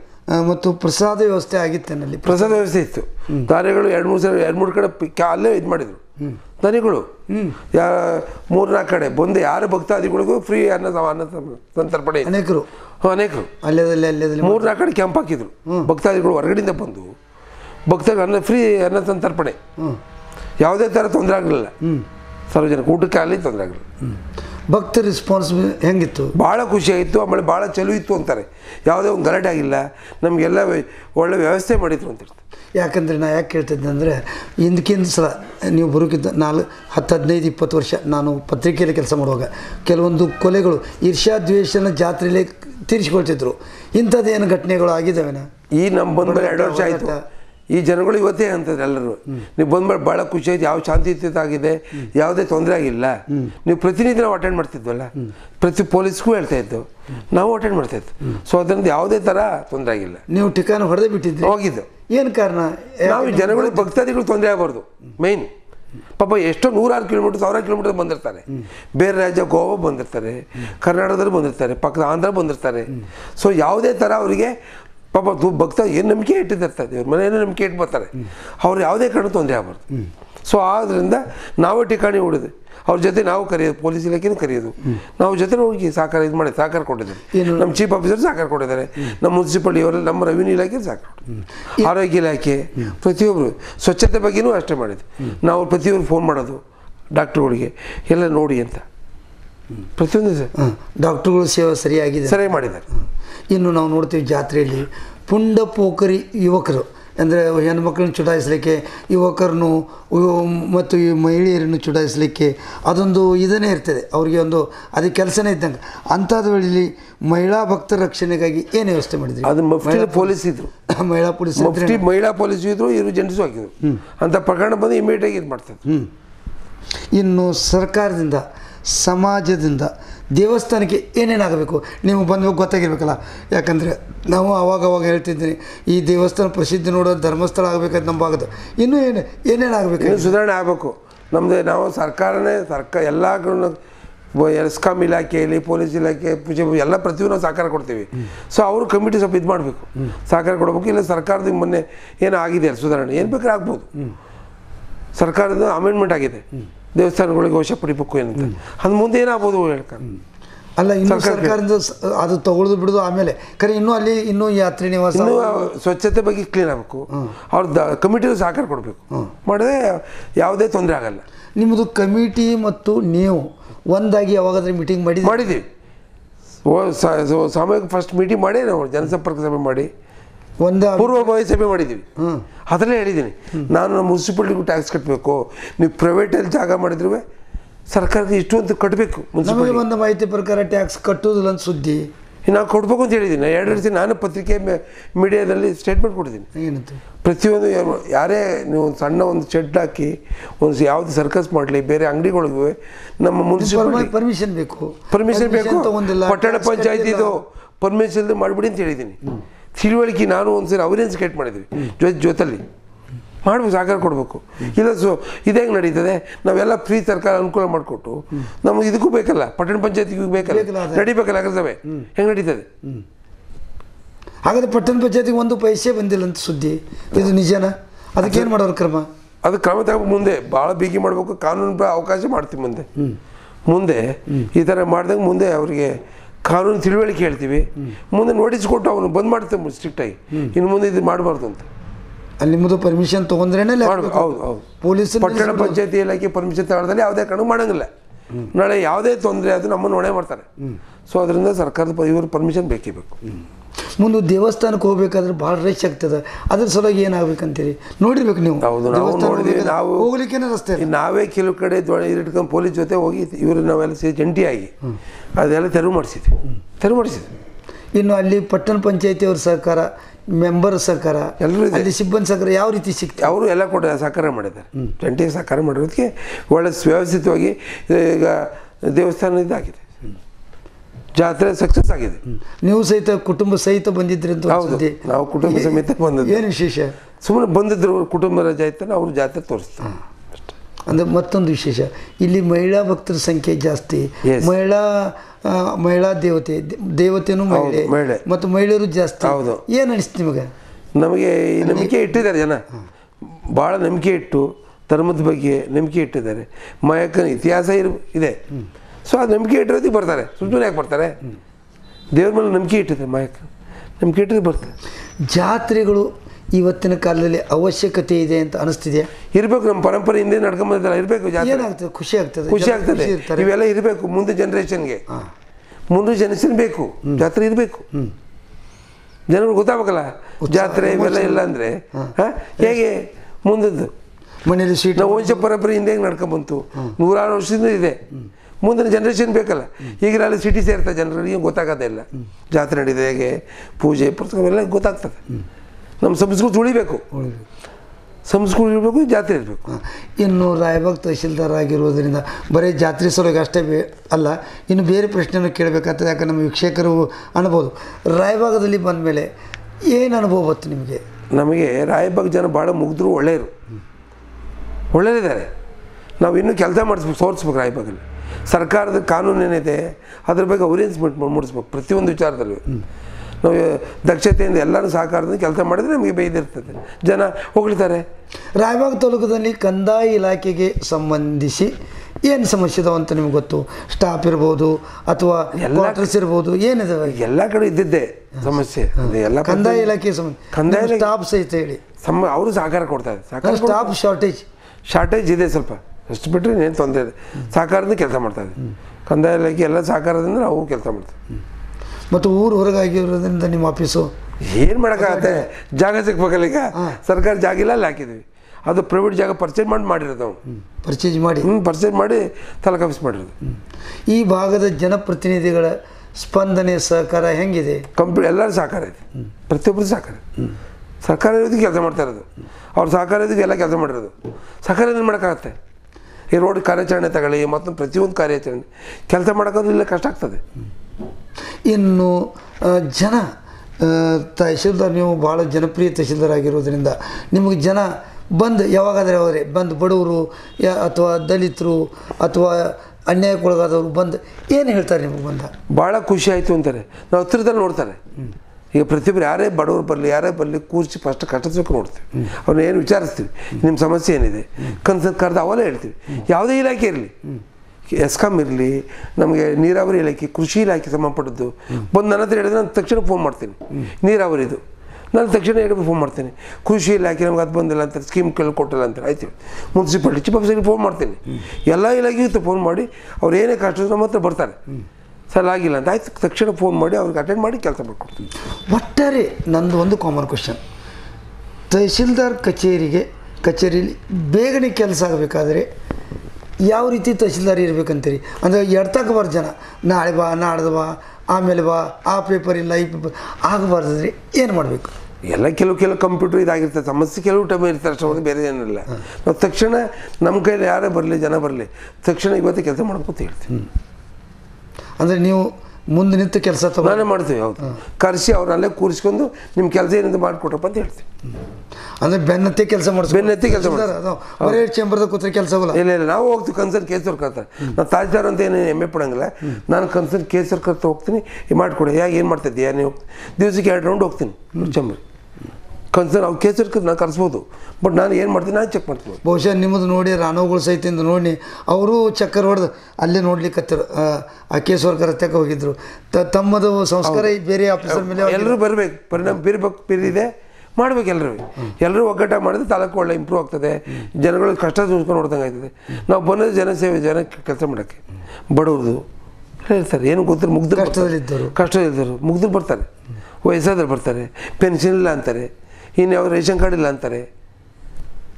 ಮತ್ತು ಪ್ರಸಾದ ವ್ಯವಸ್ಥೆ ಆಗಿತ್ತು ಅಲ್ಲಿ ಪ್ರಸಾದ ವ್ಯವಸ್ಥೆ ಇತ್ತು. ದಾನಿಗಳು ಎರಡು ಮೂರು ಸಲ ಎರಡು ಮೂರು ಕಡೆ ಅಲ್ಲೇ ಇದು ಮಾಡಿದ್ರು. ದಾನಿಗಳು ಯಾ ಮೂರು ನಾಲ್ಕು ಕಡೆ. ಬಂದು ಯಾರು ಭಕ್ತಾದಿಗಳಿಗೂ ಫ್ರೀ ಅನ್ನ ಅನ್ನ ಸಂತರ್ಪಣೆ ಅನೇಕರು. ಅನೇಕರು. ಅಲ್ಲೇದಲ್ಲಿ ಅಲ್ಲೇದಲ್ಲಿ ಮೂರು ನಾಲ್ಕು ಕಡೆ ಕ್ಯಾಂಪ್ ಹಾಕಿದ್ರು. ಭಕ್ತಾದಿಗಳು ಹೊರಗಡೆಯಿಂದ ಬಂದು ಭಕ್ತರಿಗೆ ಅನ್ನ ಫ್ರೀ ಅನ್ನ ಸಂತರ್ಪಣೆ. ಯಾವುದೇ ಥರ ತೊಂದರೆ ಆಗಲಿಲ್ಲ. ಸಾರ್ವಜನಿಕ ಊಟಕ್ಕೆ ಆಗಲಿ ತೊಂದರೆ ಆಗಲಿ ಭಕ್ತ ರೆಸ್ಪಾನ್ಸ್ ಹೆಂಗಿತ್ತು? ಭಾಳ ಖುಷಿಯಾಗಿತ್ತು ಆಮೇಲೆ ಭಾಳ ಚಲೋ ಇತ್ತು ಅಂತಾರೆ. ಯಾವುದೇ ಒಂದು ಗಲಾಟೆ ಆಗಿಲ್ಲ ನಮಗೆಲ್ಲ ಒಳ್ಳೆ ವ್ಯವಸ್ಥೆ ಮಾಡಿದ್ರು ಅಂತ ಹೇಳ್ತಾರೆ. ಯಾಕಂದರೆ ನಾನು ಯಾಕೆ ಕೇಳ್ತಿದ್ದೆ ಅಂದರೆ ಹಿಂದಕ್ಕಿಂತ ಸಲ ನೀವು ಬರೋಕ್ಕಿಂತ ನಾಲ್ಕು ಹತ್ತು ಹದಿನೈದು ಇಪ್ಪತ್ತು ವರ್ಷ ನಾನು ಪತ್ರಿಕೆಯಲ್ಲಿ ಕೆಲಸ ಮಾಡುವಾಗ ಕೆಲವೊಂದು ಕೊಲೆಗಳು ಈರ್ಷ್ಯಾ ದ್ವೇಷನ ಜಾತ್ರೆಯಲ್ಲಿ ತೀರಿಸಿಕೊಳ್ತಿದ್ರು. ಇಂಥದ್ದೇನು ಘಟನೆಗಳು ಆಗಿದ್ದಾವೆನಾ? ಈ ನಮ್ಮ ಬಂದ ಎರಡು ವರ್ಷ ಆಯಿತು. ಈ ಜನಗಳು ಇವತ್ತೇ ಅಂತಂದ್ರೆ ಎಲ್ಲರೂ. ನೀವು ಬಂದ್ಬಿಟ್ಟು ಭಾಳ ಖುಷಿ ಆಯ್ತು ಯಾವ ಶಾಂತಿಯುತ ಆಗಿದೆ ಯಾವುದೇ ತೊಂದರೆ ಆಗಿಲ್ಲ. ನೀವು ಪ್ರತಿನಿಧಿ ನಾವು ಅಟೆಂಡ್ ಮಾಡ್ತಿದ್ವಲ್ಲ? ಪ್ರತಿ ಪೊಲೀಸ್ಗೂ ಹೇಳ್ತಾ ಇದ್ದು. ನಾವು ಅಟೆಂಡ್ ಮಾಡ್ತಾ ಇದ್ದು. ಸೊ ಅದರಿಂದ ಯಾವುದೇ ಥರ ತೊಂದರೆ ಆಗಿಲ್ಲ. ನೀವು ಟಿಕಾನ ಹೊಡೆದೇ ಬಿಟ್ಟಿದ್ರಿ ಹೋಗಿದ್ದು. ಏನು ಕಾರಣ? ನಾವು ಜನಗಳಿಗೆ ಭಕ್ತಾದಿಗಳು ತೊಂದರೆ ಆಗಬಾರ್ದು ಮೈನ್ ಪಾಪ ಎಷ್ಟೋ ನೂರಾರು ಕಿಲೋಮೀಟರ್ ಸಾವಿರ ಕಿಲೋಮೀಟರ್ ಬಂದಿರ್ತಾರೆ. ಬೇರೆ ರಾಜ್ಯ ಗೋವಾ ಬಂದಿರ್ತಾರೆ ಕರ್ನಾಟಕದಲ್ಲಿ ಬಂದಿರ್ತಾರೆ ಪಕ್ಕದ ಆಂಧ್ರ ಬಂದಿರ್ತಾರೆ. ಸೊ ಯಾವುದೇ ಥರ ಅವರಿಗೆ ಪಾಪ ದು ಭಕ್ತ ಏನು ನಂಬಿಕೆ ಇಟ್ಟಿದ್ದಿರ್ತಾರೆ ದೇವ್ರ? ಮನೆಯನ್ನು ನಂಬಿಕೆ ಇಟ್ಟು ಬರ್ತಾರೆ ಅವ್ರು ಯಾವುದೇ ಕಾರಣ ತೊಂದರೆ ಆಗ್ಬಾರ್ದು. ಸೊ ಆದ್ದರಿಂದ ನಾವೇ ಠಿಕಾಣಿ ಹೊಡೆದು ಅವ್ರ ಜೊತೆ ನಾವು ಕರೆಯೋದು ಪೊಲೀಸ್ ಇಲಾಖೆನೂ ಕರೆಯೋದು. ನಾವು ಜೊತೆ ಹೋಗಿ ಸಹಕಾರ ಇದು ಮಾಡಿ ಸಹಕಾರ ಕೊಟ್ಟಿದ್ದಾರೆ. ನಮ್ಮ ಚೀಫ್ ಆಫೀಸರ್ ಸಹಕಾರ ಕೊಟ್ಟಿದ್ದಾರೆ. ನಮ್ಮ ಮುನ್ಸಿಪಾಲ್ ನಮ್ಮ ರೆವಿನ್ಯೂ ಇಲಾಖೆ ಸಹಕಾರ ಆರೋಗ್ಯ ಇಲಾಖೆ ಪ್ರತಿಯೊಬ್ಬರು ಸ್ವಚ್ಛತೆ ಬಗ್ಗೆನೂ ಅಷ್ಟೇ ಮಾಡಿದ್ವಿ. ನಾವು ಪ್ರತಿಯೊಬ್ಬರು ಫೋನ್ ಮಾಡೋದು ಡಾಕ್ಟ್ರುಗಳಿಗೆ ಎಲ್ಲ ನೋಡಿ ಅಂತ. ಪ್ರತಿಯೊಂದು ಸರ್ ಡಾಕ್ಟ್ರುಗಳು ಡಾಕ್ಟ್ರುಗಳ ಸೇವೆ ಸರಿಯಾಗಿದೆ. ಸರಿಯಾಗಿ ಮಾಡಿದ್ದಾರೆ. ಇನ್ನು ನಾವು ನೋಡ್ತೀವಿ ಜಾತ್ರೆಯಲ್ಲಿ ಪುಂಡ ಪೋಖರಿ ಯುವಕರು ಅಂದರೆ ಹೆಣ್ಮಕ್ಳನ್ನ ಚುಡಾಯಿಸಲಿಕ್ಕೆ ಯುವಕರನ್ನು ಮತ್ತು ಈ ಮಹಿಳೆಯರನ್ನು ಚುಡಾಯಿಸಲಿಕ್ಕೆ ಅದೊಂದು ಇದನ್ನೇ ಇರ್ತದೆ. ಅವರಿಗೆ ಒಂದು ಅದಕ್ಕೆ ಕೆಲಸನೇ ಇದ್ದಂಗೆ. ಅಂಥದ್ದು ವೇಳೆಯಲ್ಲಿ ಮಹಿಳಾ ಭಕ್ತರ ರಕ್ಷಣೆಗಾಗಿ ಏನು ವ್ಯವಸ್ಥೆ ಮಾಡಿದ್ರು? ಅದು ಮಹಿಳಾ ಪೊಲೀಸ್ ಇದ್ರು. ಮಹಿಳಾ ಪೊಲೀಸ್ ಮಹಿಳಾ ಪೊಲೀಸ್ ಇದ್ರು ಇವರು ಜೆಂಟ್ಸು ಹಾಕಿದ್ರು ಅಂತ ಪ್ರಕರಣ ಬಂದು ಇಮಿಡಿಯೇಟ್ ಆಗಿ ಇದು ಮಾಡ್ತಾರೆ ಇನ್ನು ಸರ್ಕಾರದಿಂದ ಸಮಾಜದಿಂದ ದೇವಸ್ಥಾನಕ್ಕೆ ಏನೇನಾಗಬೇಕು? ನೀವು ಬಂದು ಗೊತ್ತಾಗಿರ್ಬೇಕಲ್ಲ. ಯಾಕಂದರೆ ನಾವು ಆವಾಗ ಅವಾಗ ಹೇಳ್ತಿದ್ದೀನಿ ಈ ದೇವಸ್ಥಾನ ಪ್ರಸಿದ್ಧಿ ನೋಡೋ ಧರ್ಮಸ್ಥಳ ಆಗಬೇಕಂತ ನಮ್ಮ ಭಾಗದ ಇನ್ನೂ ಏನು ಏನೇನಾಗಬೇಕು? ಆಗಬೇಕು ಸುಧಾರಣೆ ಆಗಬೇಕು. ನಮ್ಮದು ನಾವು ಸರ್ಕಾರನೇ ಸರ್ಕಾರ ಎಲ್ಲ ಎಸ್ಕಾಮ್ ಇಲಾಖೆಯಲ್ಲಿ ಪೊಲೀಸ್ ಇಲಾಖೆ ಪೂಜೆ ಎಲ್ಲ ಪ್ರತಿಯೂ ನಾವು ಸಹಕಾರ ಕೊಡ್ತೀವಿ. ಸೊ ಅವರು ಕಮಿಟಿ ಸ್ವಲ್ಪ ಇದು ಮಾಡಬೇಕು. ಸಹಕಾರ ಕೊಡಬೇಕು. ಇಲ್ಲ ಸರ್ಕಾರದ ಮೊನ್ನೆ ಏನೋ ಆಗಿದೆ ಸುಧಾರಣೆ? ಏನು ಬೇಕಾದ್ರೆ ಆಗ್ಬೋದು. ಸರ್ಕಾರದ ಅಮೆಂಡ್ಮೆಂಟ್ ಆಗಿದೆ. ದೇವಸ್ಥಾನಗಳಿಗೆ ವಶ ಪಡಿಬೇಕು ಏನಂತ. ಅದು ಮುಂದೆ ಏನಾಗ್ಬೋದು ಹೇಳ್ಕೊಂಡು ಅಲ್ಲ ಇನ್ನು ಸರ್ಕಾರದಿಂದ ಅದು ತಗೊಳ್ದು ಬಿಡುದು ಆಮೇಲೆ. ಕರೆ ಇನ್ನೂ ಅಲ್ಲಿ ಇನ್ನೂ ಯಾತ್ರಿ ನಿವಾಸ ಸ್ವಚ್ಛತೆ ಬಗ್ಗೆ ಕ್ಲೀನ್ ಆಗಬೇಕು. ಅವ್ರ ದ ಕಮಿಟಿಗೂ ಸಹಕಾರ ಕೊಡಬೇಕು. ಮಾಡಿದ್ರೆ ಯಾವುದೇ ತೊಂದರೆ ಆಗಲ್ಲ. ನಿಮ್ಮದು ಕಮಿಟಿ ಮತ್ತು ನೀವು ಒಂದಾಗಿ ಯಾವಾಗಾದ್ರೆ ಮೀಟಿಂಗ್ ಮಾಡಿ ಮಾಡಿದ್ದೀವಿ. ಸಾಮೂಹಿಕ ಫಸ್ಟ್ ಮೀಟಿಂಗ್ ಮಾಡಿ ನಾವು ಜನಸಂಪರ್ಕ ಸಭೆ ಮಾಡಿ. ಒಂದ ಪೂರ್ವಭಾವಿ ಸಭೆ ಮಾಡಿದ್ದೀವಿ ಅದನ್ನೇ ಹೇಳಿದ್ದೀನಿ. ನಾನು ನಮ್ಮ ಮುನ್ಸಿಪಾಲ್ಟಿಗೂ ಟ್ಯಾಕ್ಸ್ ಕಟ್ಟಬೇಕು ನೀವು ಪ್ರೈವೇಟಲ್ಲಿ ಜಾಗ ಮಾಡಿದ್ರೂ ಸರ್ಕಾರದ ಇಷ್ಟು ಅಂತ ಕಟ್ಟಬೇಕು ನಮಗೆ ಒಂದು ಮಾಹಿತಿ ಪ್ರಕಾರ ಟ್ಯಾಕ್ಸ್ ಕಟ್ಟೋದಿಲ್ಲ ಅಂತ ಸುದ್ದಿ. ನಾವು ಕೊಡ್ಬೇಕು ಅಂತ ಹೇಳಿದ್ದೀನಿ. ಎರಡು ವರ್ಷ ನಾನು ಪತ್ರಿಕೆ ಮೀಡಿಯಾದಲ್ಲಿ ಸ್ಟೇಟ್ಮೆಂಟ್ ಕೊಟ್ಟಿದ್ದೀನಿ. ಏನಂತ ಪ್ರತಿಯೊಂದು ಯಾರೇ ನೀವು ಒಂದು ಸಣ್ಣ ಒಂದು ಶೆಡ್ ಹಾಕಿ ಒಂದು ಯಾವುದು ಸರ್ಕಸ್ ಮಾಡಲಿ ಬೇರೆ ಅಂಗಡಿಗಳಿಗೂ ನಮ್ಮ ಮುನ್ಸಿಪಾಲ್ಟಿ ಪರ್ಮಿಷನ್ ಬೇಕು. ಪರ್ಮಿಷನ್ ಬೇಕು. ಪಟ್ಟಣ tax ಪಂಚಾಯತ್ ಕಟ್ಟಿಲ್ಲ. ಇದು ಪರ್ಮಿಷನ್ ಮಾಡಿಬಿಡಿ ಅಂತ ಹೇಳಿದ್ದೀನಿ. ತಿಳುವಳಿಕೆ ನಾನು ಒಂದ್ಸರಿ ಅವರೇನು ಸ್ಕೇಟ್ ಮಾಡಿದ್ವಿ. ಜೊತೆ ಜೊತೆಲಿ ಮಾಡ್ಬೇಕು ಸಹಕಾರ ಕೊಡಬೇಕು. ಇಲ್ಲ ಸೊ ಇದೇಗೆ ನಡೀತದೆ? ನಾವೆಲ್ಲ ಫ್ರೀ ಸರ್ಕಾರ ಅನುಕೂಲ ಮಾಡಿಕೊಟ್ಟು ನಮಗೆ ಇದಕ್ಕೂ ಬೇಕಲ್ಲ ಪಟ್ಟಣ ಪಂಚಾಯತಿಗೂ ಬೇಕಲ್ಲ. ನಡಿಬೇಕಲ್ಲ ನಗರಸಭೆ ಹೆಂಗೆ ನಡೀತದೆ? ಹಾಗಾದ್ರೆ ಪಟ್ಟಣ ಪಂಚಾಯತಿಗೆ ಒಂದು ಪೈಸೆ ಬಂದಿಲ್ಲ ಅಂತ ಸುದ್ದಿ. ಇದು ನಿಜನಾ? ಅದಕ್ಕೆ ಏನು ಮಾಡೋರು ಕ್ರಮ? ಅದು ಕ್ರಮ ತಗೋ ಮುಂದೆ ಭಾಳ ಬಿಗಿ ಮಾಡಬೇಕು ಕಾನೂನು ಅವಕಾಶ ಮಾಡ್ತೀವಿ ಮುಂದೆ. ಮುಂದೆ ಈ ಥರ ಮಾಡಿದಾಗ ಮುಂದೆ ಅವರಿಗೆ ಕಾನೂನು ತಿಳುವಳಿಕೆ ಹೇಳ್ತೀವಿ. ಮುಂದೆ ನೋಟಿಸ್ ಕೊಟ್ಟು ಅವನು ಬಂದ್ ಮಾಡ್ತೇವೆ ಸ್ಟ್ರಿಕ್ಟಾಗಿ ಇನ್ನು ಮುಂದೆ ಇದು ಮಾಡಬಾರ್ದು ಅಂತ. ಅಲ್ಲಿ ಮುಂದೆ ಪರ್ಮಿಷನ್ ತೊಗೊಂಡ್ರೇನೆ ಮಾಡ್ಬೇಕು ಹೌದು ಹೌದು. ಪೊಲೀಸ್ ಪಟ್ಟಣ ಪಂಚಾಯತಿ ಇಲಾಖೆ ಪರ್ಮಿಷನ್ ತಗೊಳ್ದಲ್ಲಿ ಯಾವುದೇ ಕಣ್ಣು ಮಾಡಂಗಿಲ್ಲ. ನಾಳೆ ಯಾವುದೇ ತೊಂದರೆ ಅದು ನಮ್ಮನ್ನು ಹೊಣೆ ಮಾಡ್ತಾರೆ. ಸೊ ಅದರಿಂದ ಸರ್ಕಾರದ ಇವರು ಪರ್ಮಿಷನ್ ಬೇಕೇ ಬೇಕು. ಮುಂದೆ ದೇವಸ್ಥಾನಕ್ಕೆ ಹೋಗ್ಬೇಕಾದ್ರೆ ಭಾಳ ರಶ್ ಆಗ್ತದೆ. ಅದ್ರ ಸಲುವಾಗಿ ಏನಾಗಬೇಕಂತೀರಿ? ನೋಡಿರ್ಬೇಕು ನೀವು. ಹೌದು ನಾವು ನೋಡಿದ್ವಿ ನಾವು ಹೋಗ್ಲಿಕ್ಕೇನೆ ರಸ್ತೆ ಇಲ್ಲ. ನಾವೇ ಕೆಲವು ಕಡೆ ಇಟ್ಕೊಂಡು ಪೊಲೀಸ್ ಜೊತೆ ಹೋಗಿ ಇವರು ನಾವೆಲ್ಲ ಸೇರಿ ಜಂಟಿಯಾಗಿ ಅದೆಲ್ಲ ತೆರವು ಮಾಡಿಸಿದ್ವಿ. ತೆರವು ಮಾಡಿಸಿದ್ವಿ. ಇನ್ನು ಅಲ್ಲಿ ಪಟ್ಟಣ ಪಂಚಾಯತಿ ಅವ್ರ ಸಹಕಾರ ಮೆಂಬರ್ ಸರ್ಕಾರ ಎಲ್ಲರೂ ಇದೆ. ಅಲ್ಲಿ ಸಿಬ್ಬಂದಿ ಸರ್ಕಾರ ಯಾವ ರೀತಿ ಸಿಗ್ತದೆ ಅವರು ಎಲ್ಲ ಕೊಟ್ಟ ಸಹಕಾರ ಮಾಡಿದ್ದಾರೆ. ಜಂಟಿಗೆ ಸಹಕಾರ ಮಾಡಿರೋದಕ್ಕೆ ಒಳ್ಳೆ ವ್ಯವಸ್ಥಿತವಾಗಿ ಈಗ ದೇವಸ್ಥಾನ ಇದಾಗಿದೆ ಜಾತ್ರೆ ಸಕ್ಸಸ್ ಆಗಿದೆ. ನೀವು ಸಹಿತ ಕುಟುಂಬ ಸಹಿತ ಬಂದಿದ್ರಿ ಅಂತ. ನಾವು ಕುಟುಂಬ ಸಮೇತ ಬಂದದ್ದು. ಏನು ವಿಶೇಷ? ಸುಮ್ಮನೆ ಬಂದಿದ್ರು ಕುಟುಂಬ ರಜೆ ಆಯ್ತಾನೆ ಅವರು ಜಾತ್ರೆ ತೋರಿಸ್ತಾರೆ. ಅಂದ್ರೆ ಮತ್ತೊಂದು ವಿಶೇಷ ಇಲ್ಲಿ ಮಹಿಳಾ ಭಕ್ತರ ಸಂಖ್ಯೆ ಜಾಸ್ತಿ. ಮಹಿಳಾ ಮಹಿಳಾ ದೇವತೆ ದೇವತೆನೂ ಮಹಿಳೆ. ಮಹಿಳೆ. ಮತ್ತು ಮಹಿಳೆಯರು ಜಾಸ್ತಿ. ಹೌದು. ಏನು ಅನಿಸ್ತು ನಿಮಗೆ? ನಮಗೆ ನಂಬಿಕೆ ಇಟ್ಟಿದ್ದಾರೆ ಜನ. ಭಾಳ ನಂಬಿಕೆ ಇಟ್ಟು ಧರ್ಮದ ಬಗ್ಗೆ ನಂಬಿಕೆ ಇಟ್ಟಿದ್ದಾರೆ. ಮಯಕ್ಕನ ಇತಿಹಾಸ ಇರ್ ಇದೆ. ಸೊ ಆ ನಂಬಿಕೆ ಇಟ್ಟಿರೋದಕ್ಕೆ ಬರ್ತಾರೆ. ಸುಮ್ಮನೆ ಯಾಕೆ ಬರ್ತಾರೆ? ದೇವ್ರ ಮೇಲೆ ನಂಬಿಕೆ ಇಟ್ಟಿದೆ ಮಾಯಕ. ನಂಬಿಕೆ ಇಟ್ಟಿದ್ರೆ ಬರ್ತಾರೆ. ಜಾತ್ರೆಗಳು ಇವತ್ತಿನ ಕಾಲದಲ್ಲಿ ಅವಶ್ಯಕತೆ ಇದೆ ಅಂತ ಅನಿಸ್ತಿದೆ ಇರಬೇಕು ನಮ್ಮ ಪರಂಪರೆ ಹಿಂದೆ ನಡ್ಕೊಂಬಂದಿದ್ದಲ್ಲ ಇರಬೇಕು ಜಾತ್ರೆ. ಏನಾಗ್ತದೆ? ಖುಷಿ ಆಗ್ತದೆ? ಖುಷಿ ಆಗ್ತದೆ. ಇವೆಲ್ಲ ಇರಬೇಕು ಮುಂದೆ ಜನ್ರೇಷನ್ಗೆ ಮುಂದೆ ಜನರೇಷನ್ ಬೇಕು ಜಾತ್ರೆ ಇರಬೇಕು. ಜನಗಳು ಗೊತ್ತಾಗಬೇಕಲ್ಲ? ಜಾತ್ರೆ ಇವೆಲ್ಲ ಇಲ್ಲ ಅಂದರೆ ಹೇಗೆ? ಮುಂದದ್ದು. ಮನೇಲಿ ಸೀಟ್ ವಂಶ ಪರಂಪರೆ ಹಿಂದೆ ಹೆಂಗೆ ನಡ್ಕೊಂಬಂತು? ನೂರಾರು ವರ್ಷದಿಂದ ಇದೆ. ಮುಂದಿನ ಜನ್ರೇಷನ್ ಬೇಕಲ್ಲ. ಈಗ ಅಲ್ಲಿ ಸಿಟಿ ಸೇರ್ತಾರೆ ಜನರಿಗೆ ಗೊತ್ತಾಗೋದೇ ಇಲ್ಲ. ಜಾತ್ರೆ ನಡೀತದೆ ಹೇಗೆ ಪೂಜೆ ಪುಸ್ತಕ ಎಲ್ಲ ಗೊತ್ತಾಗ್ತದೆ. ನಮ್ಮ ಸಂಸ್ಕೃತಿ ಉಳಿಬೇಕು. ಸಂಸ್ಕೃತಿ ಇರಬೇಕು ಜಾತ್ರೆ ಇರಬೇಕು. ಇನ್ನು ರಾಯಬಾಗ್ ತಹಶೀಲ್ದಾರ್ ಆಗಿರುವುದರಿಂದ ಬರೀ ಜಾತ್ರೆ ಸಲುವಾಗಿ ಅಷ್ಟೇ ಬೇ ಅಲ್ಲ ಇನ್ನು ಬೇರೆ ಪ್ರಶ್ನೆಯನ್ನು ಕೇಳಬೇಕಾಗ್ತದೆ ಯಾಕಂದ್ರೆ ನಮ್ಮ ವೀಕ್ಷಕರು ಅನ್ಬೋದು. ರಾಯಬಾಗದಲ್ಲಿ ಬಂದ ಮೇಲೆ ಏನು ಅನುಭವ ಬತ್ತು ನಿಮಗೆ? ನಮಗೆ ರಾಯಬಾಗ್ ಜನ ಭಾಳ ಮುಗಿದ್ರು ಒಳ್ಳೆಯರು. ಒಳ್ಳೆಯದಿದ್ದಾರೆ ನಾವು ಇನ್ನೂ ಕೆಲಸ ಮಾಡಿಸ್ಬೇಕು ತೋರಿಸ್ಬೇಕು ರಾಯಬಾಗಲ್ಲಿ ಸರ್ಕಾರದ ಕಾನೂನು ಏನಿದೆ ಅದ್ರ ಬಗ್ಗೆ ಅವೇರಿಯನ್ಸ್ಮೆಂಟ್ ಮೂಡಿಸ್ಬೇಕು ಪ್ರತಿಯೊಂದು ವಿಚಾರದಲ್ಲಿ. ನಾವು ದಕ್ಷತೆಯಿಂದ ಎಲ್ಲರೂ ಸಹಕಾರದಿಂದ ಕೆಲಸ ಮಾಡಿದ್ರೆ ನಮಗೆ ಬೈದಿರ್ತದೆ ಜನ ಹೊಗಳ್ತಾರೆ. ರಾಯಬಾಗ್ ತಾಲೂಕದಲ್ಲಿ ಕಂದಾಯ ಇಲಾಖೆಗೆ ಸಂಬಂಧಿಸಿ ಏನು ಸಮಸ್ಯೆ ಇದಾವೆ ಅಂತ ನಿಮ್ಗೆ ಗೊತ್ತು? ಸ್ಟಾಫ್ ಇರ್ಬೋದು ಅಥವಾ ಕ್ವಾರ್ಟರ್ಸ್ ಇರ್ಬೋದು ಏನಿದೆ ಎಲ್ಲ ಕಡೆ ಇದ್ದಿದ್ದೆ ಸಮಸ್ಯೆ. ಎಲ್ಲ ಕಂದಾಯ ಇಲಾಖೆ ಸಂಬಂಧ ಕಂದಾಯ ಸ್ಟಾಫ್ ಸಹಿತ ಹೇಳಿ. ಸಮ ಅವರು ಸಹಕಾರ ಕೊಡ್ತಾರೆ ಸ್ಟಾಫ್ ಶಾರ್ಟೇಜ್ ಶಾರ್ಟೇಜ್ ಇದೆ ಸ್ವಲ್ಪ. ಅಷ್ಟು ಬಿಟ್ಟರೆ ಇನ್ನೇನು ತೊಂದರೆ ಇದೆ ಸಹಕಾರದಿಂದ ಕೆಲಸ ಮಾಡ್ತಾರೆ ಕಂದಾಯ ಇಲಾಖೆ ಎಲ್ಲ ಸಹಕಾರದಿಂದ ನಾವು ಕೆಲಸ ಮಾಡ್ತೀವಿ. ಮತ್ತು ಊರು ಹೊರಗಾಗಿರೋದ್ರಿಂದ ನಿಮ್ಮ ಆಫೀಸು? ಏನು ಮಾಡೋಕ್ಕಾಗತ್ತೆ? ಜಾಗ ಸಿಗ್ಬೇಕಲ್ಲ ಈಗ. ಸರ್ಕಾರ ಜಾಗ ಇಲ್ಲ ಅಲ್ಲಿ ಹಾಕಿದ್ವಿ. ಅದು ಪ್ರೈವೇಟ್ ಜಾಗ ಪರ್ಚೇಸ್ ಮಾಡಿ ಮಾಡಿರೋದು ನಾವು ಪರ್ಚೇಸ್ ಮಾಡಿ? ಹ್ಞೂ ಪರ್ಚೇಸ್ ಮಾಡಿ ತಾಲೂಕು ಆಫೀಸ್ ಮಾಡಿರೋದು. ಈ ಭಾಗದ ಜನಪ್ರತಿನಿಧಿಗಳ ಸ್ಪಂದನೆ ಸಹಕಾರ ಹೆಂಗಿದೆ? ಕಂಪ್ಯೂ ಎಲ್ಲರೂ ಸಹಕಾರ ಇದೆ. ಪ್ರತಿಯೊಬ್ಬರು ಸಹಕಾರ. ಸರ್ಕಾರ ಇರೋದಕ್ಕೆ ಕೆಲಸ ಮಾಡ್ತಾ ಇರೋದು. ಅವ್ರು ಸಹಕಾರ ಇರೋದಕ್ಕೆ ಎಲ್ಲ ಕೆಲಸ ಮಾಡಿರೋದು. ಸಹಕಾರ ಏನು ಮಾಡೋಕ್ಕಾಗತ್ತೆ? ಈ ರೋಡ್ ಕಾರ್ಯಾಚರಣೆ ತಗೊಳ್ಳಿ ಮತ್ತೊಂದು ಪ್ರತಿಯೊಂದು ಕಾರ್ಯಾಚರಣೆ. ಕೆಲಸ ಮಾಡೋಕ್ಕಂದ್ರೆ ಇಲ್ಲ ಕಷ್ಟ ಆಗ್ತದೆ. ಇನ್ನು ಜನ ತಹಶೀಲ್ದಾರ್ ನೀವು ಭಾಳ ಜನಪ್ರಿಯ ತಹಶೀಲ್ದಾರ್ ಆಗಿರೋದ್ರಿಂದ ನಿಮಗೆ ಜನ ಬಂದು ಯಾವಾಗಾದರೆ ಅವರೇ ಬಂದು ಬಡವರು ಯಾ ಅಥವಾ ದಲಿತರು ಅಥವಾ ಅನ್ಯಾಯಕ್ಕೊಳಗಾದವರು ಬಂದು ಏನು ಹೇಳ್ತಾರೆ ನಿಮಗೆ ಬಂದ? ಭಾಳ ಖುಷಿ ಆಯಿತು ಅಂತಾರೆ. ನಾವು ಹತ್ರದಲ್ಲಿ ನೋಡ್ತಾರೆ. ಈಗ ಪ್ರತಿಯೊಬ್ಬರು ಯಾರೇ ಬಡವರು ಬರಲಿ, ಯಾರೇ ಬರಲಿ ಕೂರಿಸಿ ಫಸ್ಟ್ ಕಷ್ಟ ಸುಖ ನೋಡ್ತೀವಿ. ಅವ್ರನ್ನ ಏನು ವಿಚಾರಿಸ್ತೀವಿ. ನಿಮ್ಮ ಸಮಸ್ಯೆ ಏನಿದೆ? ಕನ್ಸನ್ ಕರೆದ ಅವೆಲ್ಲ ಹೇಳ್ತೀವಿ. ಯಾವುದೇ ಇಲಾಖೆ ಇರಲಿ. ಎಸ್ಕಾಮ್ ಇರಲಿ, ನಮಗೆ ನೀರಾವರಿ ಇಲಾಖೆ, ಕೃಷಿ ಇಲಾಖೆ ಸಂಬಂಧಪಟ್ಟದ್ದು. ಬಂದು ನನ್ನ ಹತ್ರ ಹೇಳಿದ್ರೆ ನಾನು ತಕ್ಷಣ ಫೋನ್ ಮಾಡ್ತೀನಿ. ನೀರಾವರಿದು ನಾನು ತಕ್ಷಣ ಹೇಳಿ ಫೋನ್ ಮಾಡ್ತೀನಿ. ಕೃಷಿ ಇಲಾಖೆ ನಮ್ಗೆ ಅದು ಬಂದಿಲ್ಲ ಅಂತ ಸ್ಕೀಮ್ ಕೇಳಿ ಕೊಟ್ಟಿಲ್ಲ ಅಂತ ಆಯ್ತು ಮುನ್ಸಿಪಾಲ್ಟಿ ಚೀಫ್ ಆಫೀಸಿಗೆ ಫೋನ್ ಮಾಡ್ತೀನಿ. ಎಲ್ಲ ಇಲಾಖೆಗೂ ಫೋನ್ ಮಾಡಿ, ಅವ್ರು ಏನೇ ಕಷ್ಟ ನಮ್ಮ ಹತ್ರ ಬರ್ತಾರೆ. ಸರ್ ಆಗಿಲ್ಲ ಅಂತ. ಆಯ್ತು ತಕ್ಷಣ ಫೋನ್ ಮಾಡಿ ಅವ್ರಿಗೆ ಅಟೆಂಡ್ ಮಾಡಿ ಕೆಲಸ ಮಾಡ್ಕೊಡ್ತೀನಿ. ಒಟ್ಟಾರೆ ನಂದು ಒಂದು ಕಾಮನ್ ಕ್ವಶನ್ ತಹಶೀಲ್ದಾರ್ ಕಚೇರಿಗೆ ಕಚೇರಿಯಲ್ಲಿ ಬೇಗನೆ ಕೆಲಸ ಆಗಬೇಕಾದ್ರೆ ಯಾವ ರೀತಿ ತಹಶೀಲ್ದಾರ್ ಇರಬೇಕಂತೀರಿ? ಅಂದರೆ ಎಡ್ತಾಕಬಾರ್ದು ಜನ ನಾಳೆ ಬಾ ನಾಡ್ದು ಬಾ ಆಮೇಲೆ ಬಾ ಆ ಪೇಪರ್ ಇಲ್ಲ ಈ ಪೇಪರ್ ಆಗಬಾರ್ದಂದ್ರೆ ಏನು ಮಾಡಬೇಕು? ಎಲ್ಲ ಕೆಲವು ಕೆಲವು ಕಂಪ್ಯೂಟರ್ ಇದಾಗಿರ್ತದೆ. ಸಮಸ್ಯೆ ಕೆಲವು ಟೈಮ್ ಇರ್ತದೆ ಅಷ್ಟೇ ಹೊರತು ಬೇರೆ ಏನಿಲ್ಲ ನಾವು ತಕ್ಷಣ ನಮ್ಮ ಕೈಯಲ್ಲಿ ಯಾರೇ ಬರಲಿ ಜನ ಬರಲಿ ತಕ್ಷಣ ಇವತ್ತು ಕೆಲಸ ಮಾಡ್ಕೊತ ಹೇಳ್ತೀವಿ ಅಂದರೆ ನೀವು ಮುಂದೆ ನಿಂತು ಕೆಲಸ ನಾನೇ ಮಾಡ್ತೀವಿ ಹೌದು. ಕರೆಸಿ ಅವ್ರನ್ನಲ್ಲೇ ಕೂರಿಸ್ಕೊಂಡು ನಿಮ್ಮ ಕೆಲಸ ಏನಿದೆ ಮಾಡಿಕೊಟ್ರಪ್ಪ ಅಂತ ಹೇಳ್ತೀವಿ ಅಂದರೆ ಬೆನ್ನತ್ತಿ ಕೆಲಸ ಮಾಡಿಸ್ ಬೆನ್ನತ್ತಿ ಕೆಲಸ ಮಾಡಿ ಚೇಂಬರ್ದಾಗ ಕೂತ್ರೆ ಕೆಲಸ ಇಲ್ಲ ಇಲ್ಲ ಇಲ್ಲ ನಾವು ಹೋಗ್ತೀವಿ ಕನ್ಸರ್ನ್ ಕೇಸರ್ ಕರ್ತಾರೆ ನಾನು ತಾಜ್ದಾರ್ ಅಂತ ಏನು ಹೆಮ್ಮೆ ಪಡಂಗಿಲ್ಲ. ನಾನು ಕನ್ಸರ್ನ್ ಕೇಸರ್ ಕರ್ತ ಹೋಗ್ತೀನಿ ಮಾಡಿಕೊಡಿ. ಯಾಕೆ ಏನು ಮಾಡ್ತಿದ್ದೀಯಾ ನೀವು? ದಿವಸಕ್ಕೆ ಎರಡು ರೌಂಡ್ ಹೋಗ್ತೀನಿ ಚಂಬರಿ. ಕನ್ಸರ್ನ್ ಅವ್ರು ಕೇಸರ್ ನಾನು ಕರೆಸ್ಬೋದು. ಬಟ್ ನಾನು ಏನು ಮಾಡ್ತೀನಿ ನಾನು ಚೆಕ್ ಮಾಡ್ತೀನಿ. ಬಹುಶಃ ನಿಮ್ಮದು ನೋಡಿ ರಾಣುಗಳು ಸಹಿತ ನೋಡಿ ಅವರು ಚಕ್ಕರ್ ಹೊಡೆದು ಅಲ್ಲೇ ನೋಡ್ಲಿಕ್ಕತ್ತಿರು ಆ, ಕೇಸ್ ವರ್ಕರ್ ತೆಗೆ ಹೋಗಿದ್ರು. ತ- ತಮ್ಮದು ಸಂಸ್ಕಾರ ಈ ಬೇರೆ ಆಫೀಸರ್ ಮೇಲೆ ಎಲ್ಲರೂ ಬರಬೇಕು ಪರಿಣಾಮ ಬೀರ್ಬೇಕು ಬೀರಿದೆ ಮಾಡ್ಬೇಕು ಎಲ್ಲರೂ ಎಲ್ಲರೂ ಒಗ್ಗಟ್ಟಾಗಿ ಮಾಡಿದ್ರೆ ತಾಲೂಕು ಒಳ್ಳೆ ಇಂಪ್ರೂವ್ ಆಗ್ತದೆ. ಜನಗಳು ಕಷ್ಟ ಸೂಚಿಸ್ಕೊಂಡು ನೋಡ್ದಂಗೆ ಆಗ್ತದೆ ನಾವು ಬಂದದ್ದು ಜನಸೇವೆ ಜನ ಕೆಲಸ ಮಾಡೋಕ್ಕೆ. ಬಡವ್ರದು. ಹೇಳ್ತಾರೆ ಇರ್ತಾರೆ ಏನು ಗೊತ್ತಿರೋ ಮುಗ್ದು ಕಷ್ಟದಲ್ಲಿದ್ದರು ಕಷ್ಟದಲ್ಲಿದ್ದರು ಮುಗ್ದು ಬರ್ತಾರೆ. ವಯಸ್ಸಾದ್ರೆ ಬರ್ತಾರೆ. ಪೆನ್ಷನ್ ಇಲ್ಲ ಅಂತಾರೆ. ಇನ್ನು ಯಾವ ರೇಷನ್ ಕಾರ್ಡ್ ಇಲ್ಲ ಅಂತಾರೆ.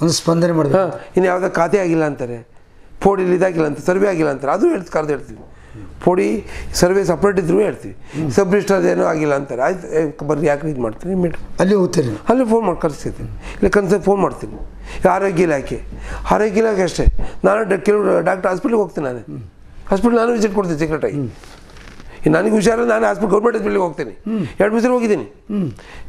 ಒಂದು ಸ್ಪಂದನೆ ಮಾಡಿ ಹಾಂ ಇನ್ನು ಯಾವುದೋ ಖಾತೆ ಆಗಿಲ್ಲ ಅಂತಾರೆ. ಪೋಡಿಲಿ ಇದಾಗಿಲ್ಲ ಅಂತ ಸರ್ವೆ ಆಗಿಲ್ಲ ಅಂತಾರೆ. ಅದು ಹೇಳ್ತು ಕರೆದು ಹೇಳ್ತೀವಿ. ಪೋಡಿ ಸರ್ವೆ ಸಪ್ರೇಟ್ ಇದ್ರೂ ಹೇಳ್ತೀವಿ. ಸಬ್ ರಿಜಿಸ್ಟರ್ ಏನೋ ಆಗಿಲ್ಲ ಅಂತಾರೆ. ಆಯ್ತು ಬರ್ರಿ ಯಾಕೆ ಇದು ಮಾಡ್ತೀನಿ ಮೇಡಮ್ ಅಲ್ಲಿ ಹೋಗ್ತೀನಿ ಅಲ್ಲಿ ಫೋನ್ ಮಾಡಿ ಕರೆಸ್ತೀನಿ ಇಲ್ಲ ಕನ್ಸ ಫೋನ್ ಮಾಡ್ತೀನಿ. ಆರೋಗ್ಯ ಇಲಾಖೆ. ಆರೋಗ್ಯ ಇಲಾಖೆ ಅಷ್ಟೇ. ನಾನು ಕೆಲವು ಡಾಕ್ಟರ್ ಹಾಸ್ಪಿಟ್ಲಿಗೆ ಹೋಗ್ತೀನಿ ನಾನು. ಹಾಸ್ಪಿಟ್ಲ್ ನಾನು ವಿಸಿಟ್ ಕೊಡ್ತೀನಿ ಸೀಕ್ರೆಟಾಗಿ ನನಗೆ ಹುಷಾರಿಲ್ಲ ನಾನು ಹಾಸ್ಪಿಟ್ಲ್ ಗೌರ್ಮೆಂಟ್ ಹಾಸ್ಪಿಟ್ಲಿಗೆ ಹೋಗ್ತೀನಿ. ಎರಡು ಬಿಸಿಲು ಹೋಗಿದ್ದೀನಿ.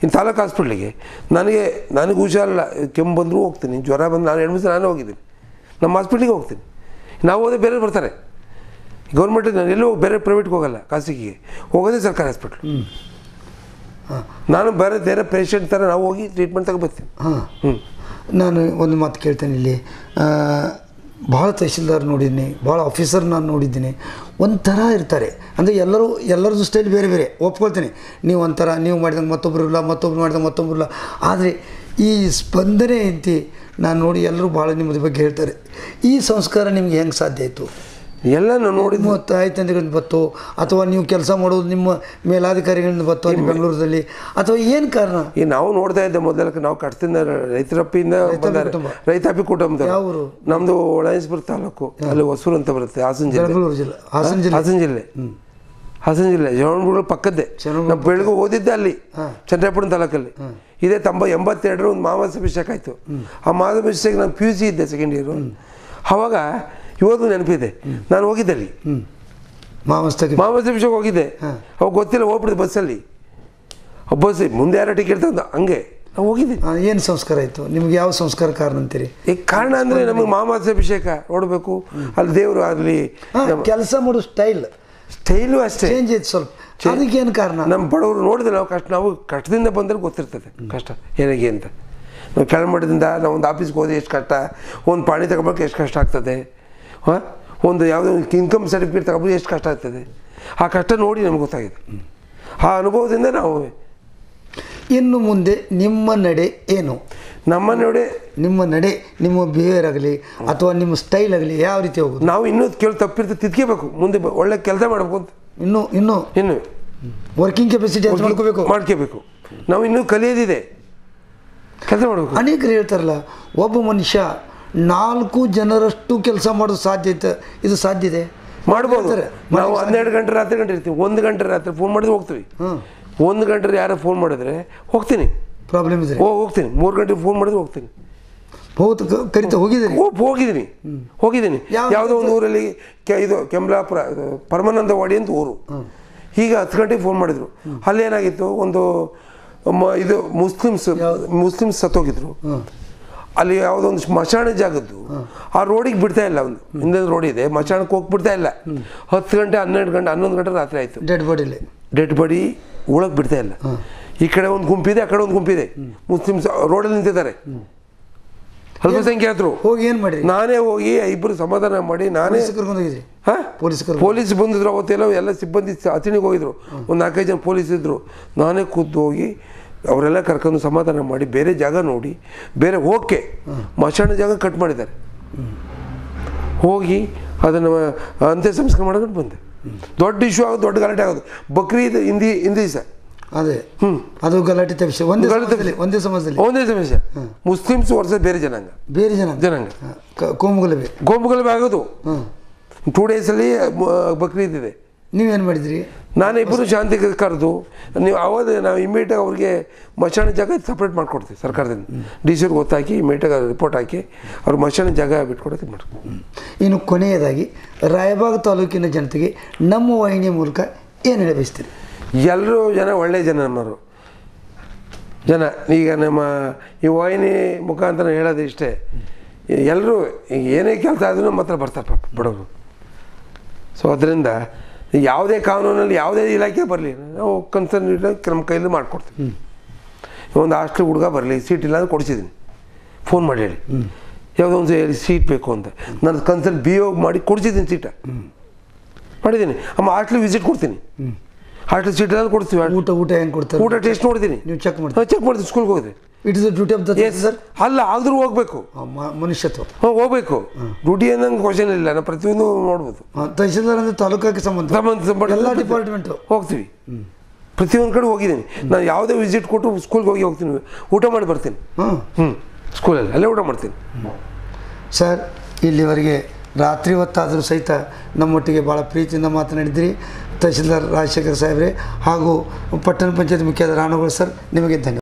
ಇನ್ನು ತಾಲೂಕು ಹಾಸ್ಪಿಟ್ಲಿಗೆ ನನಗೆ ನನಗೆ ಹುಷಾರಿಲ್ಲ ಕೆಮ್ಮು ಬಂದರೂ ಹೋಗ್ತೀನಿ ಜ್ವರ ಬಂದು ನಾನು ಎರಡು ಬಿಸಿಲು ನಾನೇ ಹೋಗಿದ್ದೀನಿ. ನಮ್ಮ ಹಾಸ್ಪಿಟ್ಲಿಗೆ ಹೋಗ್ತೀನಿ. ನಾವು ಹೋದರೆ ಬೇರೆ ಬರ್ತಾರೆ. ಗೌರ್ಮೆಂಟ್ ನಾನು ಎಲ್ಲೂ ಬೇರೆ ಪ್ರೈವೇಟ್ಗೆ ಹೋಗಲ್ಲ ಖಾಸಗಿಗೆ. ಹೋಗೋದೇ ಸರ್ಕಾರಿ ಹಾಸ್ಪಿಟ್ಲ್ ನಾನು ಬೇರೆ ಬೇರೆ ಪೇಷಂಟ್ ಥರ ನಾವು ಹೋಗಿ ಟ್ರೀಟ್ಮೆಂಟ್ ತಗೊಬರ್ತೀನಿ ಹಾಂ. ಹ್ಞೂ ನಾನು ಒಂದು ಮಾತು ಕೇಳ್ತೇನೆ ಇಲ್ಲಿ. ಭಾಳ ತಹಶೀಲ್ದಾರ್ ನೋಡಿದ್ದೀನಿ ಭಾಳ ಆಫೀಸರ್ ನಾನು ನೋಡಿದ್ದೀನಿ. ಒಂಥರ ಇರ್ತಾರೆ. ಅಂದರೆ ಎಲ್ಲರೂ, ಎಲ್ಲರದ್ದು ಸ್ಟೈಲ್ ಬೇರೆ ಬೇರೆ. ಒಪ್ಕೊಳ್ತೀನಿ. ನೀವು ಒಂಥರ, ನೀವು ಮಾಡಿದಂಗೆ ಮತ್ತೊಬ್ಬರು ಇಲ್ಲ, ಮತ್ತೊಬ್ರು ಮಾಡಿದಂಗೆ ಮತ್ತೊಬ್ಬರು ಇಲ್ಲ. ಆದರೆ ಈ ಸ್ಪಂದನೆ ಅಂತಿ ನಾನು ನೋಡಿ ಎಲ್ಲರೂ ಭಾಳ ನಿಮ್ಮದ್ರ ಬಗ್ಗೆ ಹೇಳ್ತಾರೆ. ಈ ಸಂಸ್ಕಾರ ನಿಮ್ಗೆ ಹೆಂಗೆ ಸಾಧ್ಯ ಆಯಿತು? ಎಲ್ಲನೂ ನೋಡಿ ಮೂವತ್ತು ತಾಯಿ ತಂದೆಗಳಿಂದ ಬತ್ತು ಅಥವಾ ನೀವು ಕೆಲಸ ಮಾಡೋದು ನಿಮ್ಮ ಮೇಲಾಧಿಕಾರಿಗಳಿಂದ ಬತ್ತು ಅಲ್ಲಿ ಬೆಂಗಳೂರಲ್ಲಿ ಅಥವಾ ಏನು ಕಾರಣ? ಈ ನಾವು ನೋಡ್ತಾ ಇದ್ದೆ ಮೊದಲ ನಾವು ಕಟ್ತಿಂದ ರೈತರಪ್ಪಿಯಿಂದ. ರೈತಾಪಿ ಕುಟುಂಬದ? ನಮ್ದು ಒಳಯಸ್ಪುರ ತಾಲೂಕು. ಅಲ್ಲಿ ಹೊಸೂರು ಅಂತ ಬರುತ್ತೆ ಹಾಸನ ಜಿಲ್ಲೆ. ಬೆಂಗಳೂರು ಜಿಲ್ಲೆ. ಹಾಸನ ಜಿಲ್ಲೆ. ಹಾಸನ ಜಿಲ್ಲೆ. ಹಾಸನ ಜಿಲ್ಲೆ ಜವಣಗುಳ ಪಕ್ಕದ್ದೇ. ನಾವು ಬೆಳಗ್ಗೆ ಓದಿದ್ದೆ ಅಲ್ಲಿ ಚಂದ್ರಪುರ ತಾಲೂಕಲ್ಲಿ. ಇದೇ ತಂಬ ಎಂಬತ್ತೆರಡರ ಒಂದು ಅಭಿಷೇಕ ಆಯಿತು. ಆ ಮಾಸ ಅಭಿಷೇಕ ನಾನು ಪಿ ಯು ಸಿ ಇದ್ದೆ ಸೆಕೆಂಡ್ ಇಯರು ಅವಾಗ ಇವತ್ತು ನೆನಪಿದೆ. ನಾನು ಹೋಗಿದ್ದೆ ಅಲ್ಲಿ ಹ್ಞೂ ಮಾಮಸ್ತಕ್ಕೆ ಮಾಮಾಸ ಅಭಿಷೇಕ ಹೋಗಿದ್ದೆ. ಅವಾಗ ಗೊತ್ತಿಲ್ಲ ಹೋಗ್ಬಿಡ್ದು ಬಸ್ಸಲ್ಲಿ ಬಸ್ ಮುಂದೆ ಯಾರೋ ಟಿಕೆಟ್ ತಂದ ಹಂಗೆ ನಾವು ಹೋಗಿದ್ದೆ. ಏನು ಸಂಸ್ಕಾರ ಆಯಿತು? ನಿಮ್ಗೆ ಯಾವ ಸಂಸ್ಕಾರ ಕಾರಣ ಅಂತೀರಿ? ಈ ಕಾರಣ ಅಂದರೆ ನಮಗೆ ಮಾಮಾಸ ಅಭಿಷೇಕ ನೋಡಬೇಕು. ಅಲ್ಲಿ ದೇವರು ಅಲ್ಲಿ ಕೆಲಸ ಮಾಡೋ ಸ್ಟೈಲ್ ಸ್ಟೈಲು ಅಷ್ಟೇ. ಚೇಂಜ್ ಐತೆ ಸ್ವಲ್ಪ. ಅದಕ್ಕೇನು ಕಾರಣ? ನಮ್ಮ ಬಡವರು ನೋಡಿದ್ರೆ ನಾವು ಕಷ್ಟ ನಾವು ಕಷ್ಟದಿಂದ ಬಂದರೆ ಗೊತ್ತಿರ್ತದೆ. ಕಷ್ಟ. ಏನಾಗಿ ಅಂತ. ನಾವು ಕೆಳಮಟ್ಟದಿಂದ ನಾವು ಒಂದು ಆಫೀಸ್ಗೆ ಹೋದ್ರೆ ಎಷ್ಟು ಕಷ್ಟ ಒಂದು ಪಾಣಿ ತಗೊಬೇಕು ಎಷ್ಟು ಕಷ್ಟ ಆಗ್ತದೆ. ಒಂದು ಯಾವುದೋ ಇನ್ಕಮ್ ಸರ್ಟಿಫಿಕೇಟ್ ತಗೊಬೋದು ಎಷ್ಟು ಕಷ್ಟ ಆಗ್ತದೆ? ಆ ಕಷ್ಟ ನೋಡಿ ನಮ್ಗೆ ಗೊತ್ತಾಗಿದೆ. ಆ ಅನುಭವದಿಂದ ನಾವು ಇನ್ನು ಮುಂದೆ ನಿಮ್ಮ ನಡೆ ಏನು? ನಮ್ಮ ನಡೆ ನಿಮ್ಮ ನಡೆ ನಿಮ್ಮ ಬಿಹೇವಿಯರ್ ಆಗಲಿ ಅಥವಾ ನಿಮ್ಮ ಸ್ಟೈಲ್ ಆಗಲಿ ಯಾವ ರೀತಿ ಹೋಗೋದು? ನಾವು ಇನ್ನೂ ಕೇಳಿ ತಪ್ಪಿರ್ತದೆ ತಿದ್ಕೋಬೇಕು. ಮುಂದೆ ಒಳ್ಳೆ ಕೆಲಸ ಮಾಡಬೇಕು ಅಂತ. ಇನ್ನು ಇನ್ನು? ಇನ್ನು. ವರ್ಕಿಂಗ್ ಕೆಪಾಸಿಟಿ ಮಾಡ್ಕೋಬೇಕು? ಮಾಡ್ಕೋಬೇಕು. ನಾವು ಇನ್ನೂ ಕಲಿಯೋದಿದೆ. ಕೆಲಸ ಮಾಡಬೇಕು. ಅನೇಕರು ಹೇಳ್ತಾರಲ್ಲ ಒಬ್ಬ ಮನುಷ್ಯ ನಾಲ್ಕು ಜನರಷ್ಟು ಕೆಲಸ ಮಾಡೋದು ಸಾಧ್ಯತೆ ಇದು ಸಾಧ್ಯ ಇದೆ? ಮಾಡ್ಬೋದು. ನಾವು ಹನ್ನೆರಡು ಗಂಟೆ ರಾತ್ರಿ ಗಂಟೆ ಇರ್ತೀವಿ. ಒಂದು ಗಂಟೆ ರಾತ್ರಿ ಫೋನ್ ಮಾಡಿದ್ರೆ ಹೋಗ್ತೀವಿ. ಒಂದು ಗಂಟೆ ಯಾರೋ ಫೋನ್ ಮಾಡಿದ್ರೆ ಹೋಗ್ತೀನಿ. ಪ್ರಾಬ್ಲಮ್ ಇದೆ. ಓ ಹೋಗ್ತೀನಿ. ಮೂರು ಗಂಟೆಗೆ ಫೋನ್ ಮಾಡಿದ್ರೆ ಹೋಗ್ತೀನಿ. ಬಹುತ ಕರಿತ ಹೋಗಿದ್ದೀನಿ ಓ ಹೋಗಿದ್ದೀನಿ. ಹೋಗಿದ್ದೀನಿ. ಯಾವ- ಯಾವುದೋ ಒಂದು ಊರಲ್ಲಿ ಕೆ ಇದು ಕೆಂಬಲಾಪುರ ಇದು ಪರಮಾನಂದವಾಡಿ ಅಂತ ಊರು. ಈಗ ಹತ್ತು ಗಂಟೆಗೆ ಫೋನ್ ಮಾಡಿದ್ರು. ಅಲ್ಲಿ ಏನಾಗಿತ್ತು? ಒಂದು ಮ- ಇದು ಮುಸ್ಲಿಮ್ಸ್ ಮುಸ್ಲಿಮ್ಸ್ ಸತ್ತೋಗಿದ್ರು. ಅಲ್ಲಿ ಯಾವುದೋ ಒಂದು ಸ್ಮಶಾನ ಜಾಗದ್ದು. ಆ ರೋಡಿಗೆ ಬಿಡ್ತಾ ಇಲ್ಲ ಒಂದು ಹಿಂದೆ ರೋಡ್ ಇದೆ. ಮಶಾನಕ್ಕೆ ಹೋಗಿ ಬಿಡ್ತಾ ಇಲ್ಲ. ಹತ್ತು ಗಂಟೆ ಹನ್ನೆರಡು ಗಂಟೆ ಹನ್ನೊಂದು ಗಂಟೆ ರಾತ್ರಿ ಆಯಿತು. ಡೆಡ್ ಬಾಡಿಲಿ ಡೆಡ್ ಬಾಡಿ ಒಳಗೆ ಬಿಡ್ತಾ ಇಲ್ಲ. ಈ ಕಡೆ ಒಂದು ಗುಂಪಿದೆ ಆ ಕಡೆ ಒಂದು ಗುಂಪಿದೆ ಮುಸ್ಲಿಮ್ಸ್ ರೋಡಲ್ಲಿ ನಿಂತಿದ್ದಾರೆ. ಅಲ್ಪಸಂಖ್ಯಾತರು ಹೋಗಿ ಏನು ಮಾಡಿ ನಾನೇ ಹೋಗಿ ಇಬ್ಬರು ಸಮಾಧಾನ ಮಾಡಿ ನಾನೇ ಹೋಗಿದ್ರಿ? ಪೊಲೀಸ್ ಬಂದಿದ್ರು ಅವತ್ತೆಲ್ಲ ಎಲ್ಲ ಸಿಬ್ಬಂದಿ ಅತಿಣಿಗೆ ಹೋಗಿದ್ರು. ಒಂದು ನಾಲ್ಕೈದು ಜನ ಪೊಲೀಸ್ ಇದ್ದರು ನಾನೇ ಕೂತು ಹೋಗಿ ಅವರೆಲ್ಲ ಕರ್ಕೊಂಡು ಸಮಾಧಾನ ಮಾಡಿ ಬೇರೆ ಜಾಗ ನೋಡಿ ಬೇರೆ ಓಕೆ ಮಶಾಣ ಜಾಗ ಕಟ್ ಮಾಡಿದ್ದಾರೆ. ಹೋಗಿ ಅದನ್ನು ಅಂತ್ಯ ಸಂಸ್ಕಾರ ಮಾಡ್ಕೊಂಡು ಬಂದೆ. ದೊಡ್ಡ ಇಶ್ಯೂ ಆಗೋದು ದೊಡ್ಡ ಗಲಾಟೆ ಆಗೋದು. ಬಕ್ರೀದ್ ಹಿಂದಿ ಹಿಂದಿ ಸರ್. ಅದೇ. ಹ್ಮ್. ಅದು ಗಲಾಟೆ ತಪ್ಪಿಸಿ. ಒಂದೇ ಗಲಾಟೆ ಸಮಾಜದಲ್ಲಿ ಒಂದೇ ಸಮಾಜದಲ್ಲಿ. ಒಂದೇ ಸಮಸ್ಯೆ ಮುಸ್ಲಿಮ್ಸ್ ವರ್ಷ ಬೇರೆ ಜನಾಂಗ. ಬೇರೆ ಜನ ಜನಾಂಗ. ಕೋಮುಗಲಭೆ. ಕೋಮುಗಲಭೆ ಆಗೋದು. ಟೂ ಡೇಸಲ್ಲಿ ಬಕ್ರೀದ್ ಇದೆ ನೀವೇನು ಮಾಡಿದ್ರಿ? ನಾನು ಇಬ್ಬರು ಶಾಂತಿ ಕರೆದು ನೀವು ಅವಾಗ ನಾವು ಇಮಿಡಿಯೇಟಾಗಿ ಅವ್ರಿಗೆ ಮಶಾಣ ಜಾಗ ಸಪ್ರೇಟ್ ಮಾಡಿಕೊಡ್ತೀವಿ ಸರ್ಕಾರದಿಂದ. ಡಿ ಸಿ ಗೊತ್ತಾಕಿ ಇಮಿಡಿಯೇಟಾಗಿ ರಿಪೋರ್ಟ್ ಹಾಕಿ ಅವ್ರ ಮಶಾಣ ಜಾಗ ಬಿಟ್ಕೊಡೋಕೆ ಮಾಡ್ತೀವಿ ಇನ್ನು ಕೊನೆಯದಾಗಿ ರಾಯಬಾಗ್ ತಾಲೂಕಿನ ಜನತೆಗೆ ನಮ್ಮ ವಾಹಿನಿಯ ಮೂಲಕ ಏನು ಹೇಳಬಯಸ್ತೀರಿ ಎಲ್ಲರೂ ಜನ ಒಳ್ಳೆಯ ಜನ ನಮ್ಮವರು. ಜನ ಈಗ ನಮ್ಮ ಈ ವಾಹಿನಿ ಮುಖಾಂತರ ಹೇಳೋದು ಇಷ್ಟೇ. ಎಲ್ಲರೂ ಈಗ ಏನೇ ಕೆಲಸ ಆದ್ರೂ ನಮ್ಮ ಹತ್ರ ಬರ್ತಾರೆ ಪಾಪ ಬಡವರು. ಸೊ ಅದರಿಂದ ಯಾವುದೇ ಕಾನೂನಲ್ಲಿ ಯಾವುದೇ ಇಲಾಖೆ ಬರಲಿ. ನಾವು ಕನ್ಸರ್ನ್ ನಮ್ಮ ಕೈಯಲ್ಲಿ ಮಾಡಿಕೊಡ್ತೀವಿ. ಒಂದು ಹಾಸ್ಟೆಲ್ ಹುಡುಗ ಬರಲಿ ಸೀಟ್ ಇಲ್ಲ ಅಂದ್ರೆ ಕೊಡಿಸಿದ್ದೀನಿ. ಫೋನ್ ಮಾಡಿ ಹೇಳಿ. ಯಾವುದೋ ಒಂದು ಸೀಟ್ ಬೇಕು ಅಂತ. ನಾನು ಕನ್ಸರ್ನ್ ಬಿ ಮಾಡಿ ಕೊಡಿಸಿದ್ದೀನಿ ಸೀಟ. ಮಾಡಿದ್ದೀನಿ. ಅಮ್ಮ ಹಾಸ್ಟ್ಲಿಗೆ ವಿಸಿಟ್ ಕೊಡ್ತೀನಿ. ಆರ್ಟಿ ಸೀಟ್ ಕೊಡ್ತೀವಿ. ಊಟ ಊಟ ಹೆಂಗೆ ಕೊಡ್ತಾರೆ? ಊಟ ಟೇಸ್ಟ್ ನೋಡಿದ್ದೀನಿ ನೀವು ಚೆಕ್ ಮಾಡಿ ಚೆಕ್ ಮಾಡ್ತೀವಿ ಸ್ಕೂಲ್ಗೆ ಹೋಗಿದ್ರಿ it is duty of the sir ಅಲ್ಲ ಆದರೂ ಹೋಗ್ಬೇಕು. ಮನುಷ್ಯತ್ವ. ಹೋಗ್ಬೇಕು. ಡ್ಯೂಟಿ ಅನ್ನೋಂಗೆ ಕ್ವಶನ್ ಇಲ್ಲ ನಾವು ಪ್ರತಿಯೊಂದು ನೋಡ್ಬೋದು. ತಹಸೀಲ್ದಾರ್ ಅಂದರೆ ತಾಲೂಕಕ್ಕೆ ಸಂಬಂಧ? ಸಂಬಂಧ ಎಲ್ಲ ಡಿಪಾರ್ಟ್ಮೆಂಟ್ ಹೋಗ್ತೀವಿ. ಪ್ರತಿಯೊಂದು ಕಡೆ ಹೋಗಿದ್ದೀನಿ. ನಾನು ಯಾವುದೇ ವಿಸಿಟ್ ಕೊಟ್ಟು ಸ್ಕೂಲ್ಗೆ ಹೋಗಿ ಹೋಗ್ತೀನಿ. ಊಟ ಮಾಡಿ ಬರ್ತೀನಿ. ಹ್ಞೂ ಸ್ಕೂಲಲ್ಲಿ ಅಲ್ಲೇ ಊಟ ಮಾಡ್ತೀನಿ. ಸರ್ ಇಲ್ಲಿವರೆಗೆ ರಾತ್ರಿ ಹೊತ್ತಾದರೂ ಸಹಿತ ನಮ್ಮೊಟ್ಟಿಗೆ ಭಾಳ ಪ್ರೀತಿಯಿಂದ ಮಾತನಾಡಿದ್ರಿ. ತಹಶೀಲ್ದಾರ್ ರಾಜಶೇಖರ್ ಸಾಹೇಬ್ರೆ ಹಾಗೂ ಪಟ್ಟಣ ಪಂಚಾಯತ್ ಮುಖ್ಯದ ರಾಣಗೌಡ ಸರ್ ನಿಮಗೆ ಧನ್ಯವಾದ.